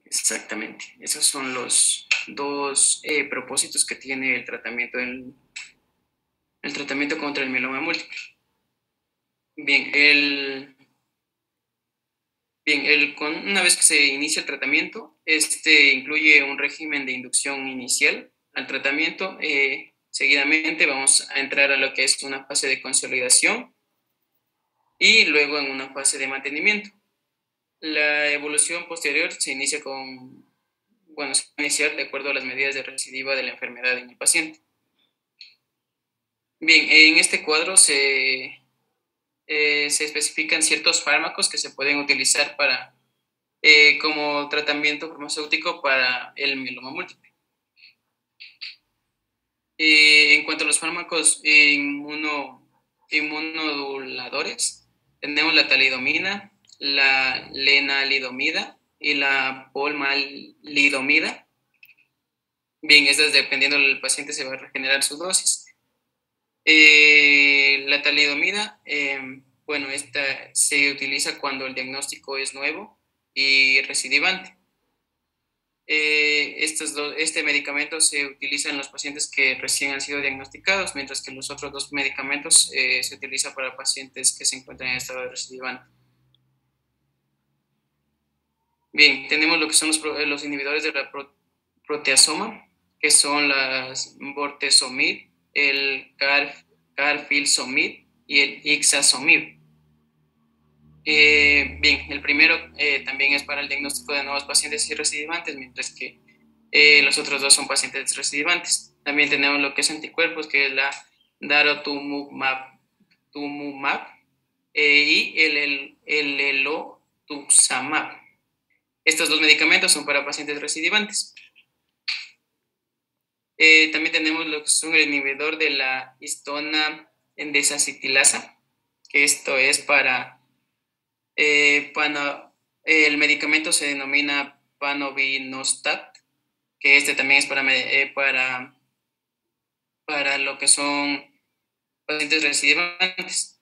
Exactamente, esos son los dos eh, propósitos que tiene el tratamiento, el, el tratamiento contra el mieloma múltiple. Bien, el, Bien, el, con, una vez que se inicia el tratamiento, este incluye un régimen de inducción inicial al tratamiento. Eh, seguidamente vamos a entrar a lo que es una fase de consolidación y luego en una fase de mantenimiento. La evolución posterior se inicia con, bueno, se va a iniciar de acuerdo a las medidas de recidiva de la enfermedad en el paciente. Bien, en este cuadro se eh, se especifican ciertos fármacos que se pueden utilizar para, eh, como tratamiento farmacéutico para el mieloma múltiple. Eh, en cuanto a los fármacos inmuno, inmunoduladores, tenemos la talidomina, la lenalidomida y la polmalidomida. Bien, estas dependiendo del paciente se va a regenerar su dosis. Eh, la talidomida, em, bueno, esta se utiliza cuando el diagnóstico es nuevo y recidivante. Eh, estos este medicamento se utiliza en los pacientes que recién han sido diagnosticados, mientras que los otros dos medicamentos eh, se utilizan para pacientes que se encuentran en estado de recidivante. Bien, tenemos lo que son los, los inhibidores de la proteasoma, que son las bortezomib, el carfilzomib y el ixazomib. Eh, bien, el primero eh, también es para el diagnóstico de nuevos pacientes y recidivantes, mientras que eh, los otros dos son pacientes recidivantes. También tenemos lo que es anticuerpos, que es la darotumumab tumumab, y el, el, el elotuxamab. Estos dos medicamentos son para pacientes recidivantes. También tenemos lo que es un inhibidor de la histona desacitilasa, que esto es para eh, el medicamento se denomina panovinostat, que este también es para, eh, para, para lo que son pacientes recidivantes.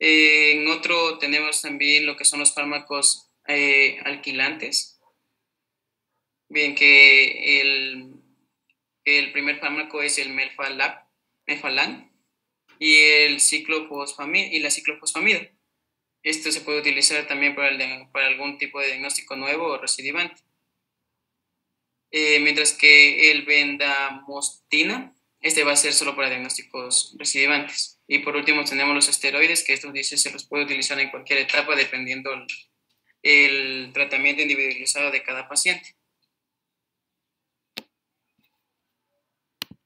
en otro tenemos también lo que son los fármacos eh, alquilantes. Bien, que el, el primer fármaco es el melfalab, melfalan y, el ciclofosfamida, y la ciclofosfamida. Esto se puede utilizar también para, para algún tipo de diagnóstico nuevo o recidivante. Eh, mientras que el vendamostina, este va a ser solo para diagnósticos recidivantes. Y por último tenemos los esteroides, que estos dice se los puede utilizar en cualquier etapa dependiendo el, el tratamiento individualizado de cada paciente.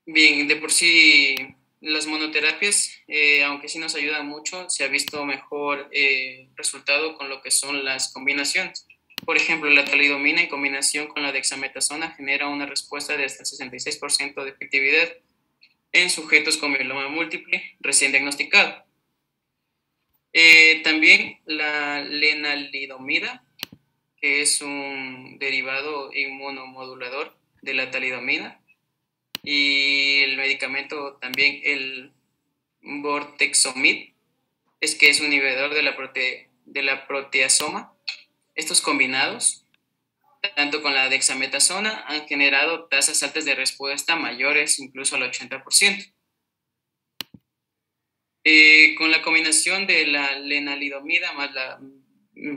Bien, de por sí las monoterapias, eh, aunque sí nos ayudan mucho, se ha visto mejor eh, resultado con lo que son las combinaciones. Por ejemplo, la talidomina en combinación con la dexametasona genera una respuesta de hasta 66% de efectividad en sujetos con mieloma múltiple recién diagnosticado. Eh, también la lenalidomida, que es un derivado inmunomodulador de la talidomina, y el medicamento también el Vortexomib, es que es un inhibidor de la, de la proteasoma. Estos combinados, tanto con la dexametasona, han generado tasas altas de respuesta mayores incluso al 80%. Eh, con la combinación de la lenalidomida más, la,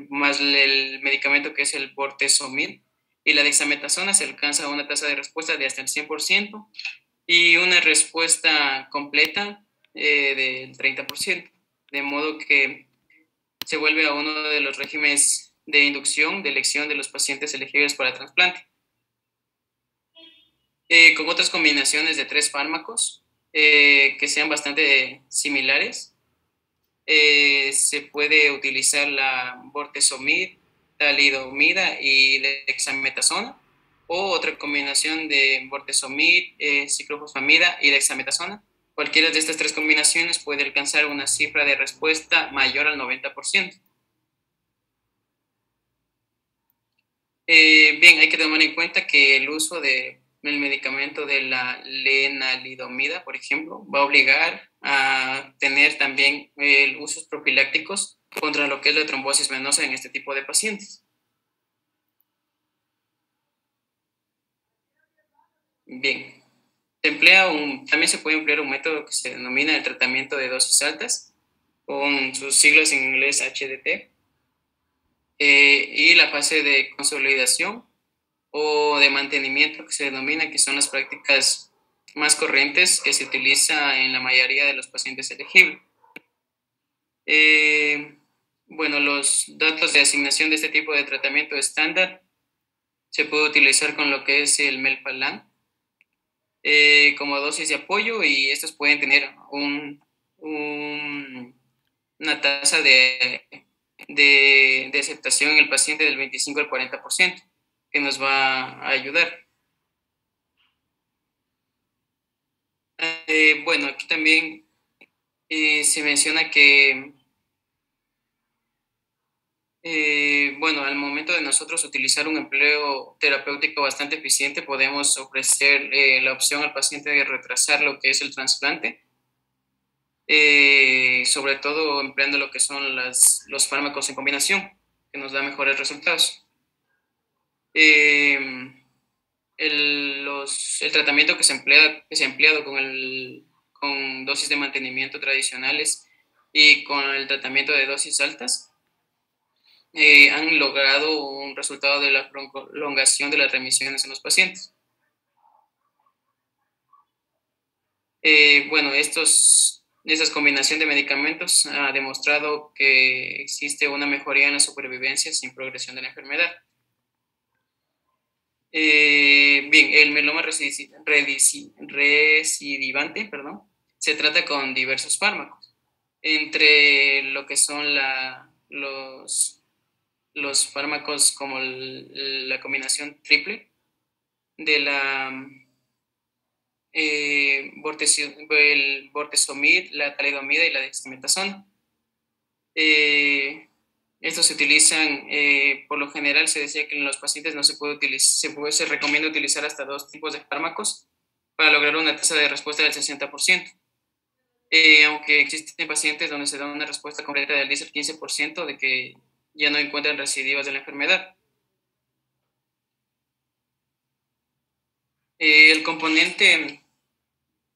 más el medicamento que es el bortezomib, y la dexametasona se alcanza una tasa de respuesta de hasta el 100% y una respuesta completa eh, del 30%, de modo que se vuelve a uno de los regímenes de inducción de elección de los pacientes elegibles para trasplante. Eh, con otras combinaciones de tres fármacos eh, que sean bastante similares, se puede utilizar la bortezomib, talidomida y dexametasona, o otra combinación de bortezomib, eh, ciclofosfamida y dexametasona. Cualquiera de estas tres combinaciones puede alcanzar una cifra de respuesta mayor al 90%. Eh, bien, hay que tomar en cuenta que el uso del medicamento de la lenalidomida, por ejemplo, va a obligar a tener también eh, usos profilácticos contra lo que es la trombosis venosa en este tipo de pacientes. Bien, se emplea un, también se puede emplear un método que se denomina el tratamiento de dosis altas, con sus siglas en inglés HDT, eh, y la fase de consolidación o de mantenimiento que se denomina, que son las prácticas más corrientes que se utiliza en la mayoría de los pacientes elegibles. Eh, bueno, los datos de asignación de este tipo de tratamiento estándar se puede utilizar con lo que es el Melphalan eh, como dosis de apoyo y estos pueden tener un, una tasa de, de, aceptación en el paciente del 25 al 40%, que nos va a ayudar. Eh, bueno, aquí también eh, se menciona que eh, bueno, al momento de nosotros utilizar un empleo terapéutico bastante eficiente, podemos ofrecer la opción al paciente de retrasar lo que es el trasplante, sobre todo empleando lo que son los fármacos en combinación, que nos da mejores resultados. Eh, el, los, el, tratamiento que se, emplea, que se ha empleado con, el, con dosis de mantenimiento tradicionales y con el tratamiento de dosis altas eh, han logrado un resultado de la prolongación de las remisiones en los pacientes. Eh, bueno, estos, esta combinación de medicamentos ha demostrado que existe una mejoría en la supervivencia sin progresión de la enfermedad. Eh, bien, el meloma recidivante perdón, se trata con diversos fármacos, entre lo que son los, los fármacos como la combinación triple de la eh, bortezomib, la talidomida y la dexametasona. Eh, estos se utilizan, eh, por lo general se decía que en los pacientes no se puede utilizar, se, puede, recomienda utilizar hasta dos tipos de fármacos para lograr una tasa de respuesta del 60%. Eh, aunque existen pacientes donde se da una respuesta completa del 10 al 15% de que ya no encuentran recidivas de la enfermedad. Eh, el componente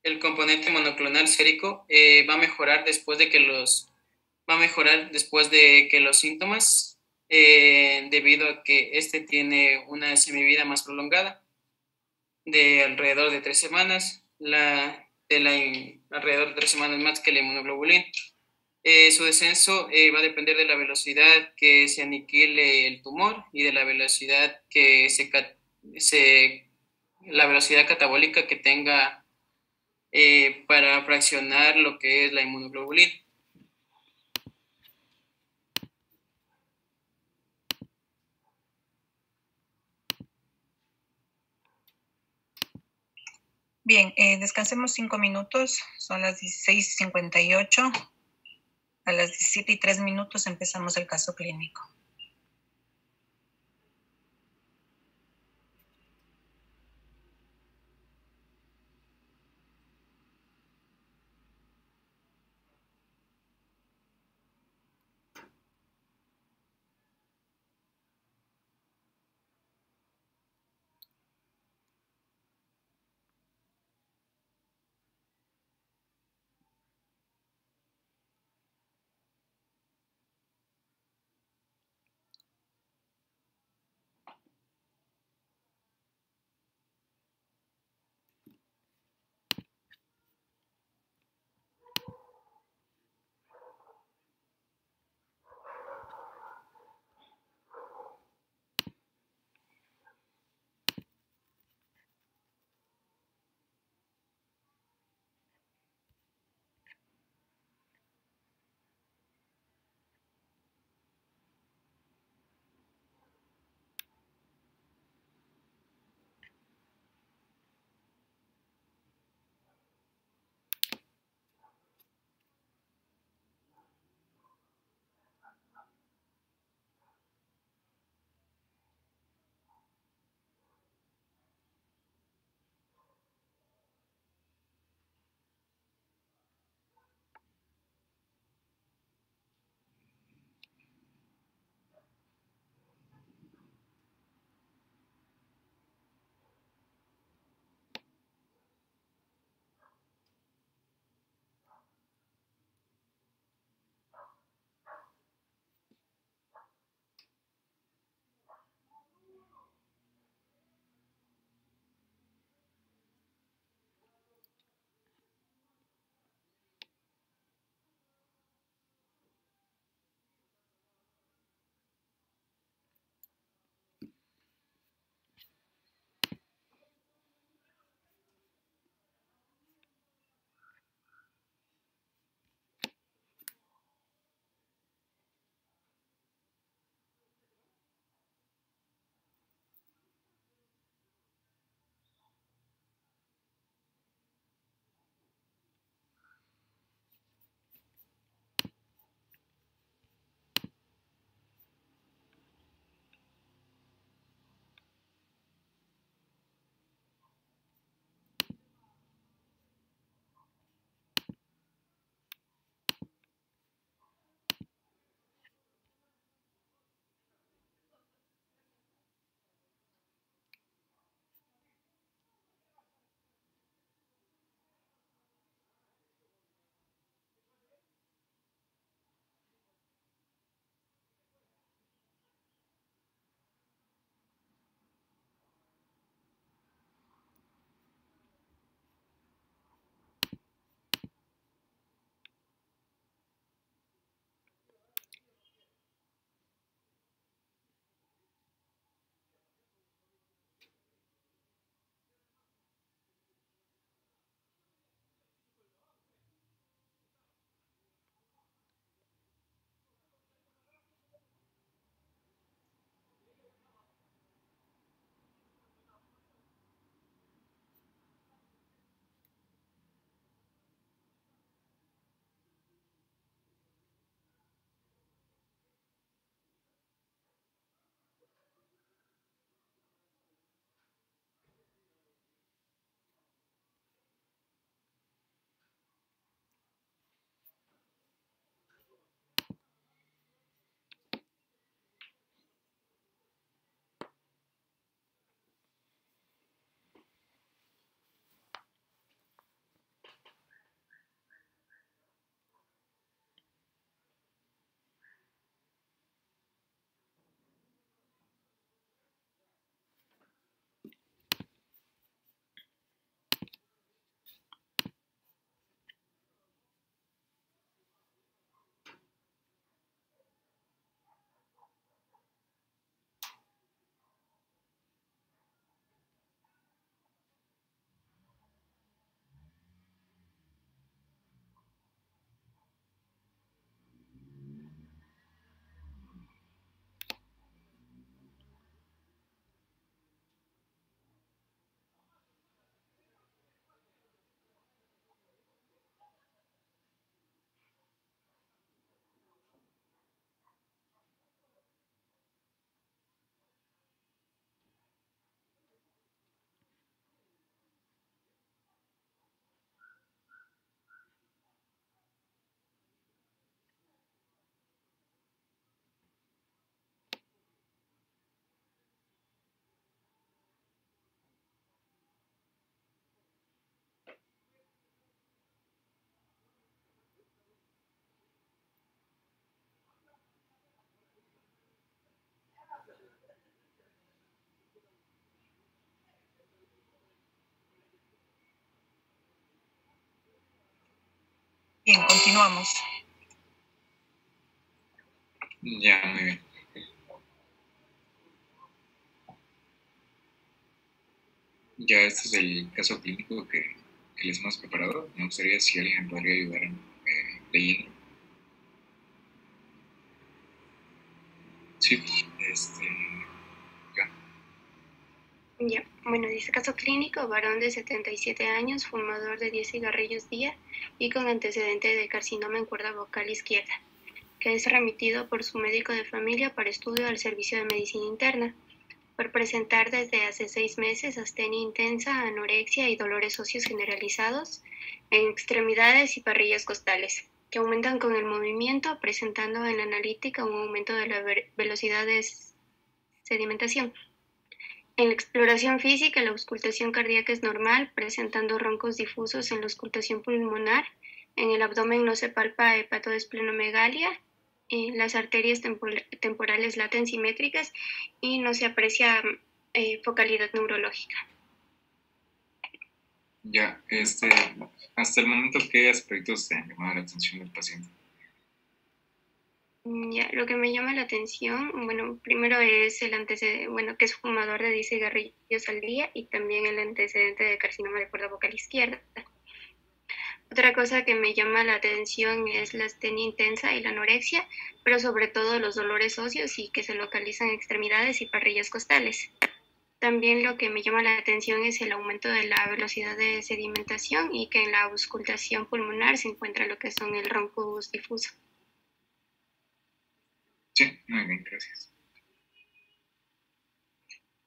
el componente monoclonal sérico va a mejorar después de que los va a mejorar después de que los síntomas, eh, debido a que este tiene una semivida más prolongada, de alrededor de tres semanas, la, de la, alrededor de tres semanas más que la inmunoglobulina. Eh, su descenso eh, va a depender de la velocidad que se aniquile el tumor y de la velocidad que se, la velocidad catabólica que tenga para fraccionar lo que es la inmunoglobulina. Bien, eh, descansemos cinco minutos, son las 16.58. A las 17 y 3 minutos empezamos el caso clínico. Bien, continuamos. Ya, muy bien. Ya este es el caso clínico que, que les hemos preparado. Me gustaría si alguien podría ayudar eh, leyendo. Sí, este. Ya. Bueno, dice caso clínico, varón de 77 años, fumador de 10 cigarrillos día y con antecedente de carcinoma en cuerda vocal izquierda, que es remitido por su médico de familia para estudio al servicio de medicina interna, por presentar desde hace seis meses astenia intensa, anorexia y dolores óseos generalizados en extremidades y parrillas costales, que aumentan con el movimiento, presentando en la analítica un aumento de la velocidad de sedimentación. En la exploración física, la auscultación cardíaca es normal, presentando roncos difusos en la auscultación pulmonar. En el abdomen no se palpa hepatodesplenomegalia. eh, las arterias tempor- temporales laten simétricas y no se aprecia eh, focalidad neurológica. Ya, este. Hasta el momento, ¿qué aspectos te han llamado la atención del paciente? Mm, Ya, lo que me llama la atención, bueno, primero es el antecedente, bueno, que es fumador de 10 cigarrillos al día y también el antecedente de carcinoma de cuerda vocal izquierda. Otra cosa que me llama la atención es la astenia intensa y la anorexia, pero sobre todo los dolores óseos y que se localizan en extremidades y parrillas costales. También lo que me llama la atención es el aumento de la velocidad de sedimentación y que en la auscultación pulmonar se encuentra lo que son el roncus difuso. Sí, muy bien, gracias.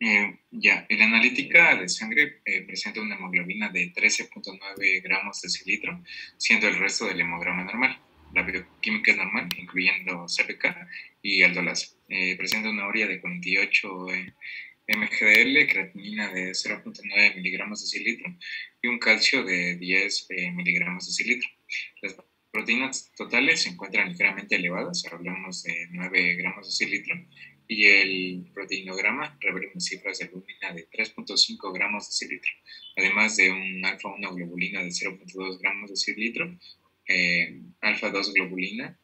Eh, ya, la analítica de sangre eh, presenta una hemoglobina de 13.9 gramos de cilitro, siendo el resto del hemograma normal. La bioquímica es normal, incluyendo CPK y aldolasa. Eh, presenta una urea de 48 eh, mgdl, creatinina de 0.9 miligramos de cilitro y un calcio de 10 eh, miligramos de cilitro. Las proteínas totales se encuentran ligeramente elevadas, hablamos de 9 gramos de cilitro, y el proteinograma revela cifras de albúmina de 3.5 gramos de cilitro, además de un alfa-1 globulina de 0.2 gramos de cilitro, eh, alfa-2 globulina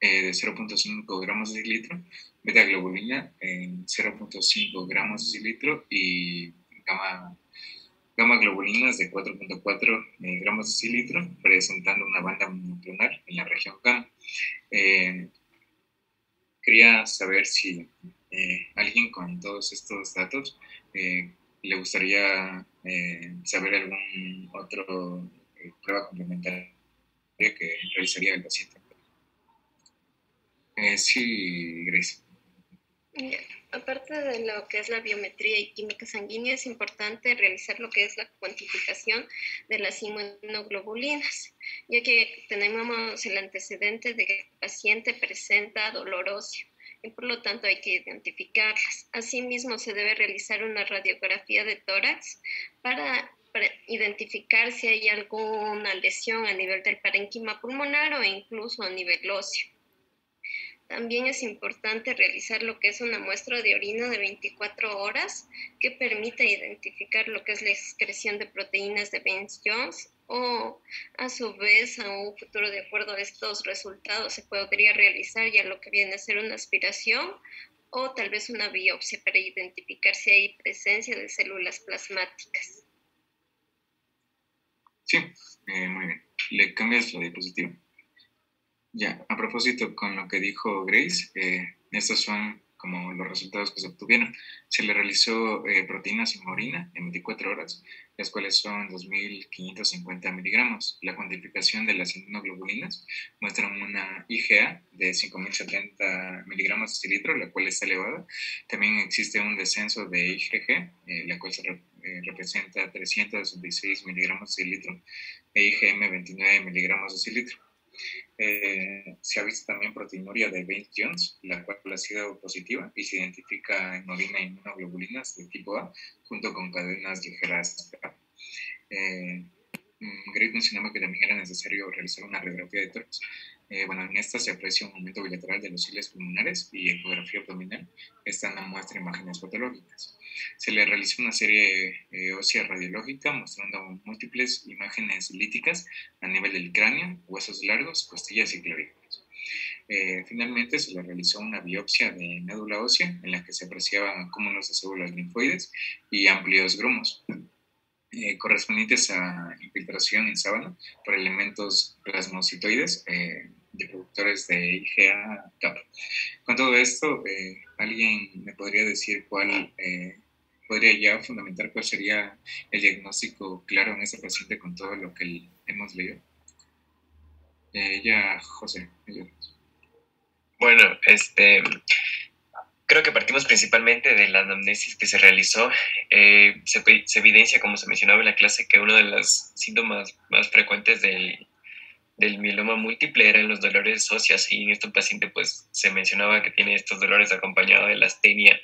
eh, de 0.5 gramos de cilitro, beta-globulina en 0.5 gramos de cilitro y gamma globulinas de 4.4 eh, gramos de cilitro, presentando una banda monoclonal en la región gamma. Eh, quería saber si eh, alguien con todos estos datos eh, le gustaría saber algún otro prueba complementaria que realizaría el paciente. Sí, Grace. Ya, Aparte de lo que es la biometría y química sanguínea, es importante realizar lo que es la cuantificación de las inmunoglobulinas, ya que tenemos el antecedente de que el paciente presenta dolor óseo y por lo tanto hay que identificarlas. Asimismo, se debe realizar una radiografía de tórax para, para identificar si hay alguna lesión a nivel del parénquima pulmonar o incluso a nivel óseo. También es importante realizar lo que es una muestra de orina de 24 horas que permite identificar lo que es la excreción de proteínas de Benz-Jones o a su vez a un futuro de acuerdo a estos resultados se podría realizar ya lo que viene a ser una aspiración o tal vez una biopsia para identificar si hay presencia de células plasmáticas. Sí, eh, muy bien. Le cambias la diapositiva. Ya, a propósito con lo que dijo Grace, eh, estos son como los resultados que se obtuvieron. Se le realizó eh, proteínas en orina en 24 horas, las cuales son 2.550 miligramos. La cuantificación de las inmunoglobulinas muestra una IgA de 5.070 miligramos de cilitro, la cual está elevada. También existe un descenso de IgG, eh, la cual se re- eh, representa 366 miligramos de cilitro, e IgM 29 miligramos de cilitro. Eh, se ha visto también proteinuria de Baines-Jones, la cual ha sido positiva y se identifica en orina inmunoglobulinas de tipo A junto con cadenas ligeras. Eh, mm, Grace mencionaba que también era necesario realizar una radiografía de tórax. Eh, bueno, en esta se aprecia un aumento bilateral de los cilios pulmonares y ecografía abdominal. Esta no muestra imágenes patológicas. Se le realizó una serie eh, ósea radiológica mostrando múltiples imágenes líticas a nivel del cráneo, huesos largos, costillas y clavículas. Eh, finalmente se le realizó una biopsia de médula ósea en la que se apreciaban acúmulos de células linfoides y amplios grumos. Eh, correspondientes a infiltración en sábana por elementos plasmocitoides eh, de productores de IgA. Con todo esto, ¿alguien me podría decir cuál, podría ya fundamentar cuál sería el diagnóstico claro en ese paciente con todo lo que hemos leído? ya, José, Bueno, este, Creo que partimos principalmente de la anamnesis que se realizó. Eh, se, se, evidencia, como se mencionaba en la clase, que uno de los síntomas más frecuentes del, del mieloma múltiple eran los dolores óseos y en este paciente pues se mencionaba que tiene estos dolores acompañados de la astenia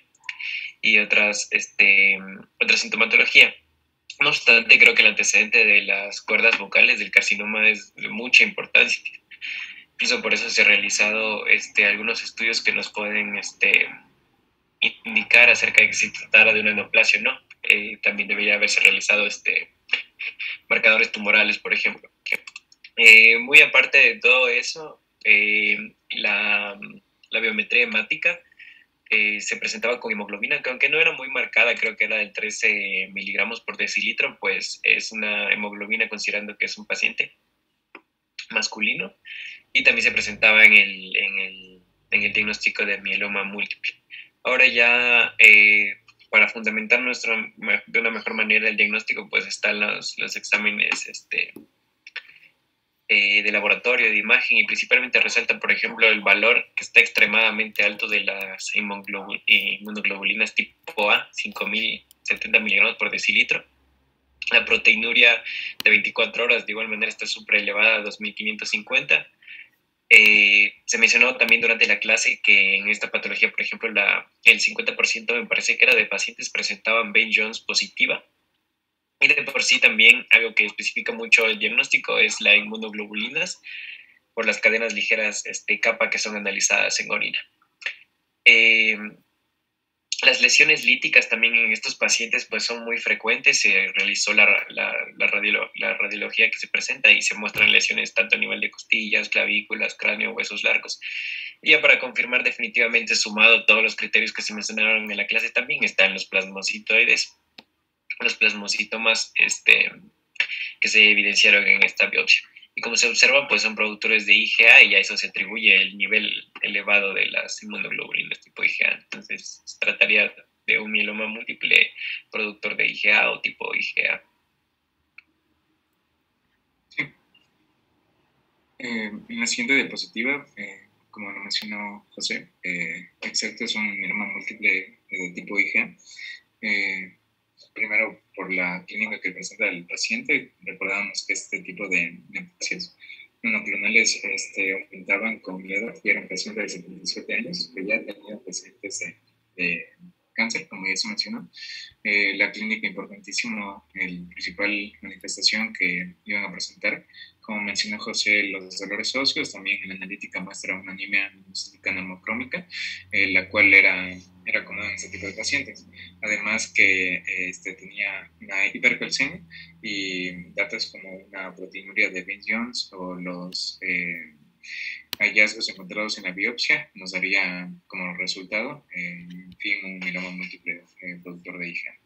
y otras, este, otra sintomatología. No obstante, creo que el antecedente de las cuerdas vocales del carcinoma es de mucha importancia. Incluso por eso se han realizado este, algunos estudios que nos pueden este, indicar acerca de que se tratara de una neoplasia o no. Eh, también debería haberse realizado este, marcadores tumorales, por ejemplo. Eh, muy aparte de todo eso, eh, la, la, biometría hemática se presentaba con hemoglobina, que aunque no era muy marcada, creo que era del 13 miligramos por decilitro, pues es una hemoglobina considerando que es un paciente masculino y también se presentaba en el, en el, en el diagnóstico de mieloma múltiple. Ahora ya eh, para fundamentar nuestro, de una mejor manera el diagnóstico, pues están los, los exámenes este, eh, de laboratorio, de imagen, y principalmente resalta, por ejemplo, el valor que está extremadamente alto de las inmunoglobulinas tipo A, 5070 miligramos por decilitro. La proteinuria de 24 horas de igual manera está súper elevada a 2550 eh, se mencionó también durante la clase que en esta patología, por ejemplo, la, el 50% me parece que era de pacientes presentaban Ben Jones positiva. Y de por sí también algo que especifica mucho el diagnóstico es la inmunoglobulinas por las cadenas ligeras este, capa que son analizadas en orina. Eh, las lesiones líticas también en estos pacientes pues son muy frecuentes. Se realizó la, la, la, radiología que se presenta y se muestran lesiones tanto a nivel de costillas, clavículas, cráneo, huesos largos. Y ya para confirmar definitivamente, sumado todos los criterios que se mencionaron en la clase, también están los plasmocitoides, los plasmocitomas este, que se evidenciaron en esta biopsia. Y como se observa, pues son productores de IgA y a eso se atribuye el nivel elevado de las inmunoglobulinas tipo IgA. Entonces, se trataría de un mieloma múltiple productor de IgA o tipo IgA. Eh, en la siguiente diapositiva, eh, como lo mencionó José, eh, exacto es un mieloma múltiple de tipo IgA primero por la clínica que presenta el paciente. Recordamos que este tipo de neoplasias monoclonales este, aumentaban con edad y eran pacientes de 77 años que ya tenían pacientes de, cáncer, como ya se mencionó. Eh, la clínica importantísimo, el principal manifestación que iban a presentar, como mencionó José, los dolores óseos, también la analítica muestra una anemia nemocrómica, eh, la cual era era común en este tipo de pacientes. Además que este, tenía una hipercalcemia y datos como una proteinuria de Ben Jones o los eh, hallazgos encontrados en la biopsia nos daría como resultado, en fin, un mieloma múltiple eh, productor de IgA.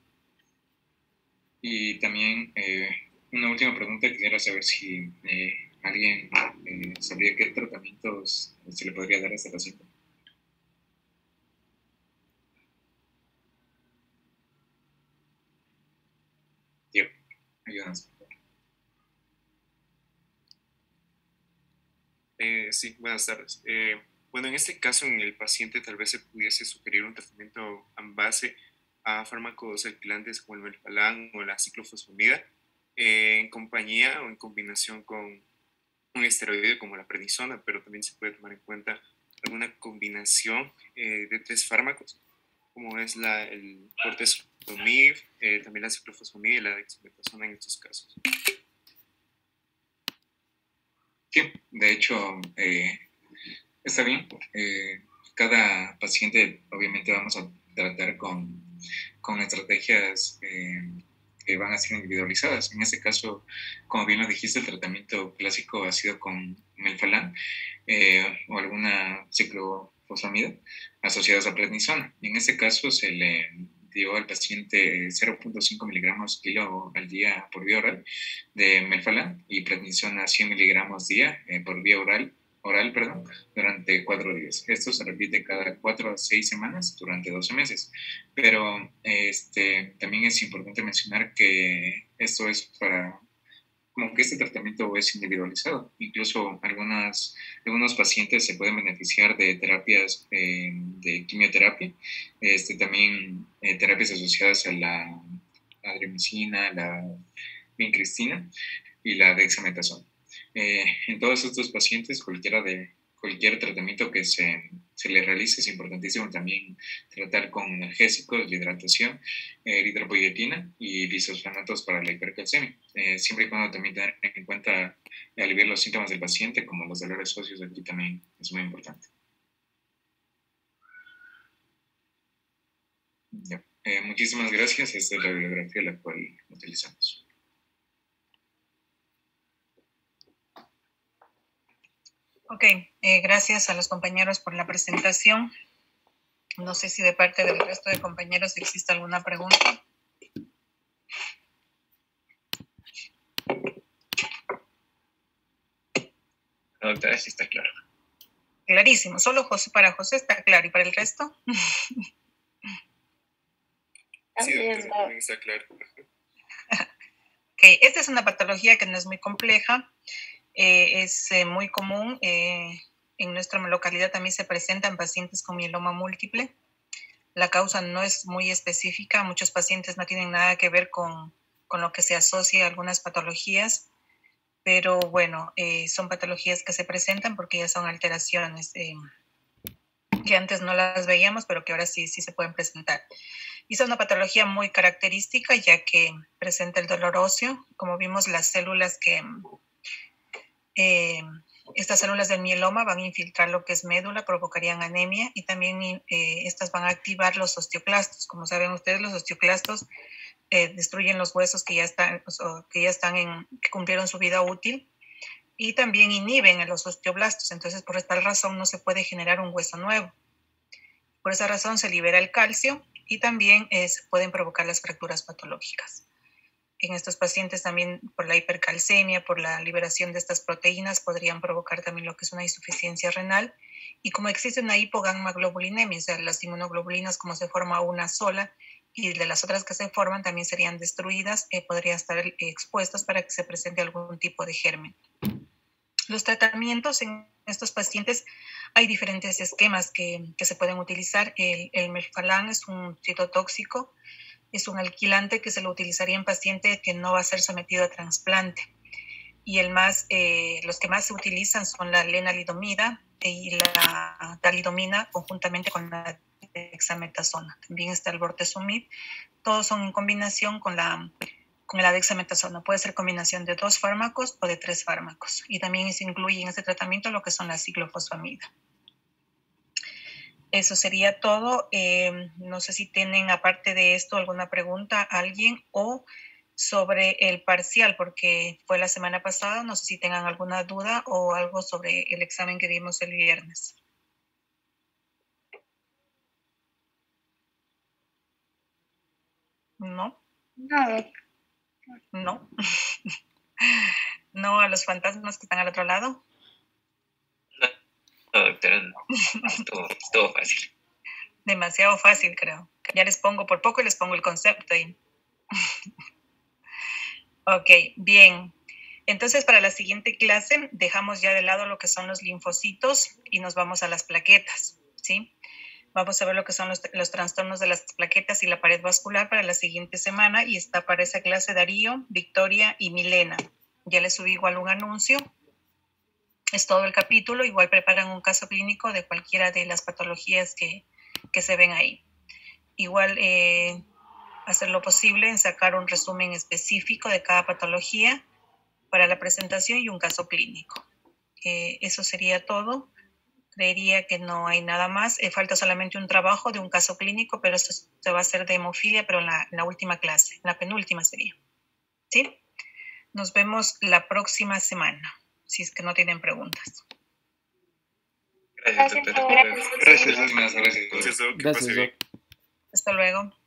Y también eh, una última pregunta, quisiera saber si alguien sabría qué tratamientos se le podría dar a este paciente. Eh, sí, buenas tardes. Eh, bueno, en este caso, en el paciente tal vez se pudiese sugerir un tratamiento en base a fármacos alquilantes como el melfalán o la ciclofosfamida, eh, en compañía o en combinación con un esteroide como la prednisona, pero también se puede tomar en cuenta alguna combinación de tres fármacos, como es la, el cortezomib, también la ciclofosfamida y la dexametasona en estos casos. Sí, de hecho, eh, está bien. Eh, cada paciente, obviamente, vamos a tratar con, con estrategias eh, que van a ser individualizadas. En este caso, como bien lo dijiste, el tratamiento clásico ha sido con melfalán o alguna ciclofosfamida asociadas a prednisona. En este caso, se le dio al paciente 0.5 miligramos kilo al día por vía oral de melfalán y prednisona 100 miligramos día eh, por vía oral, oral perdón, durante cuatro días. Esto se repite cada cuatro a seis semanas durante 12 meses. Pero este, también es importante mencionar que esto es para como que este tratamiento es individualizado. Incluso algunas, algunos pacientes se pueden beneficiar de terapias eh, de quimioterapia, este, también eh, terapias asociadas a la adremicina, la vincristina y la dexametasona. Eh, en todos estos pacientes, cualquiera de, cualquier tratamiento que se, se, le realice es importantísimo también tratar con analgésicos, hidratación, eh, eritropoyetina y bisfosfonatos para la hipercalcemia, eh, siempre y cuando también tener en cuenta aliviar los síntomas del paciente, como los dolores óseos, aquí también es muy importante. Eh, muchísimas gracias. Esta es la bibliografía la cual utilizamos. Ok, eh, gracias a los compañeros por la presentación. No sé si de parte del resto de compañeros existe alguna pregunta. No, doctora, sí está claro. Clarísimo. Solo José, para José está claro. ¿Y para el resto? <laughs> Sí, doctora, está claro. Ok, esta es una patología que no es muy compleja eh, es eh, muy común. Eh, en nuestra localidad también se presentan pacientes con mieloma múltiple. La causa no es muy específica. Muchos pacientes no tienen nada que ver con, con lo que se asocia a algunas patologías. Pero bueno, son patologías que se presentan porque ya son alteraciones que antes no las veíamos, pero que ahora sí, sí se pueden presentar. Y es una patología muy característica ya que presenta el dolor óseo. Como vimos, las células que eh, estas células del mieloma van a infiltrar lo que es médula, provocarían anemia y también eh, estas van a activar los osteoclastos. Como saben ustedes, los osteoclastos eh, destruyen los huesos que ya están, que ya están en, que cumplieron su vida útil y también inhiben a los osteoblastos. Entonces, por esta razón no se puede generar un hueso nuevo. Por esa razón se libera el calcio y también se pueden provocar las fracturas patológicas en estos pacientes también por la hipercalcemia, por la liberación de estas proteínas, podrían provocar también lo que es una insuficiencia renal. Y como existe una hipogammaglobulinemia, o sea, las inmunoglobulinas como se forma una sola y de las otras que se forman también serían destruidas, eh, podrían estar eh, expuestas para que se presente algún tipo de germen. Los tratamientos en estos pacientes hay diferentes esquemas que, que se pueden utilizar. El, el melfalán es un citotóxico es un alquilante que se lo utilizaría en paciente que no va a ser sometido a trasplante. Y el más, eh, los que más se utilizan son la lenalidomida y la talidomina conjuntamente con la dexametasona. También está el bortezomib. Todos son en combinación con la, con la dexametasona. Puede ser combinación de dos fármacos o de tres fármacos. Y también se incluye en este tratamiento lo que son la ciclofosfamida. Eso sería todo. Em, no sé si tienen, aparte de esto, alguna pregunta alguien o sobre el parcial, porque fue la semana pasada. No sé si tengan alguna duda o algo sobre el examen que dimos el viernes. ¿No? No. No. <laughs> no a los fantasmas que están al otro lado. No, doctora, no. Estuvo, fácil. Demasiado fácil, creo. Ya les pongo, por poco les pongo el concepto ahí. <laughs> ok, bien. Entonces, para la siguiente clase, dejamos ya de lado lo que son los linfocitos y nos vamos a las plaquetas, ¿sí? Vamos a ver lo que son los, los, trastornos de las plaquetas y la pared vascular para la siguiente semana y está para esa clase Darío, Victoria y Milena. Ya les subí igual un anuncio es todo el capítulo, igual preparan un caso clínico de cualquiera de las patologías que, que se ven ahí. Igual eh, hacer lo posible en sacar un resumen específico de cada patología para la presentación y un caso clínico. Eh, eso sería todo. Creería que no hay nada más. Eh, falta solamente un trabajo de un caso clínico, pero esto se va a hacer de hemofilia, pero la, en la última clase, en la penúltima sería. ¿Sí? Nos vemos la próxima semana si es que no tienen preguntas. Gracias, gracias. Gracias, gracias. gracias. Hasta luego.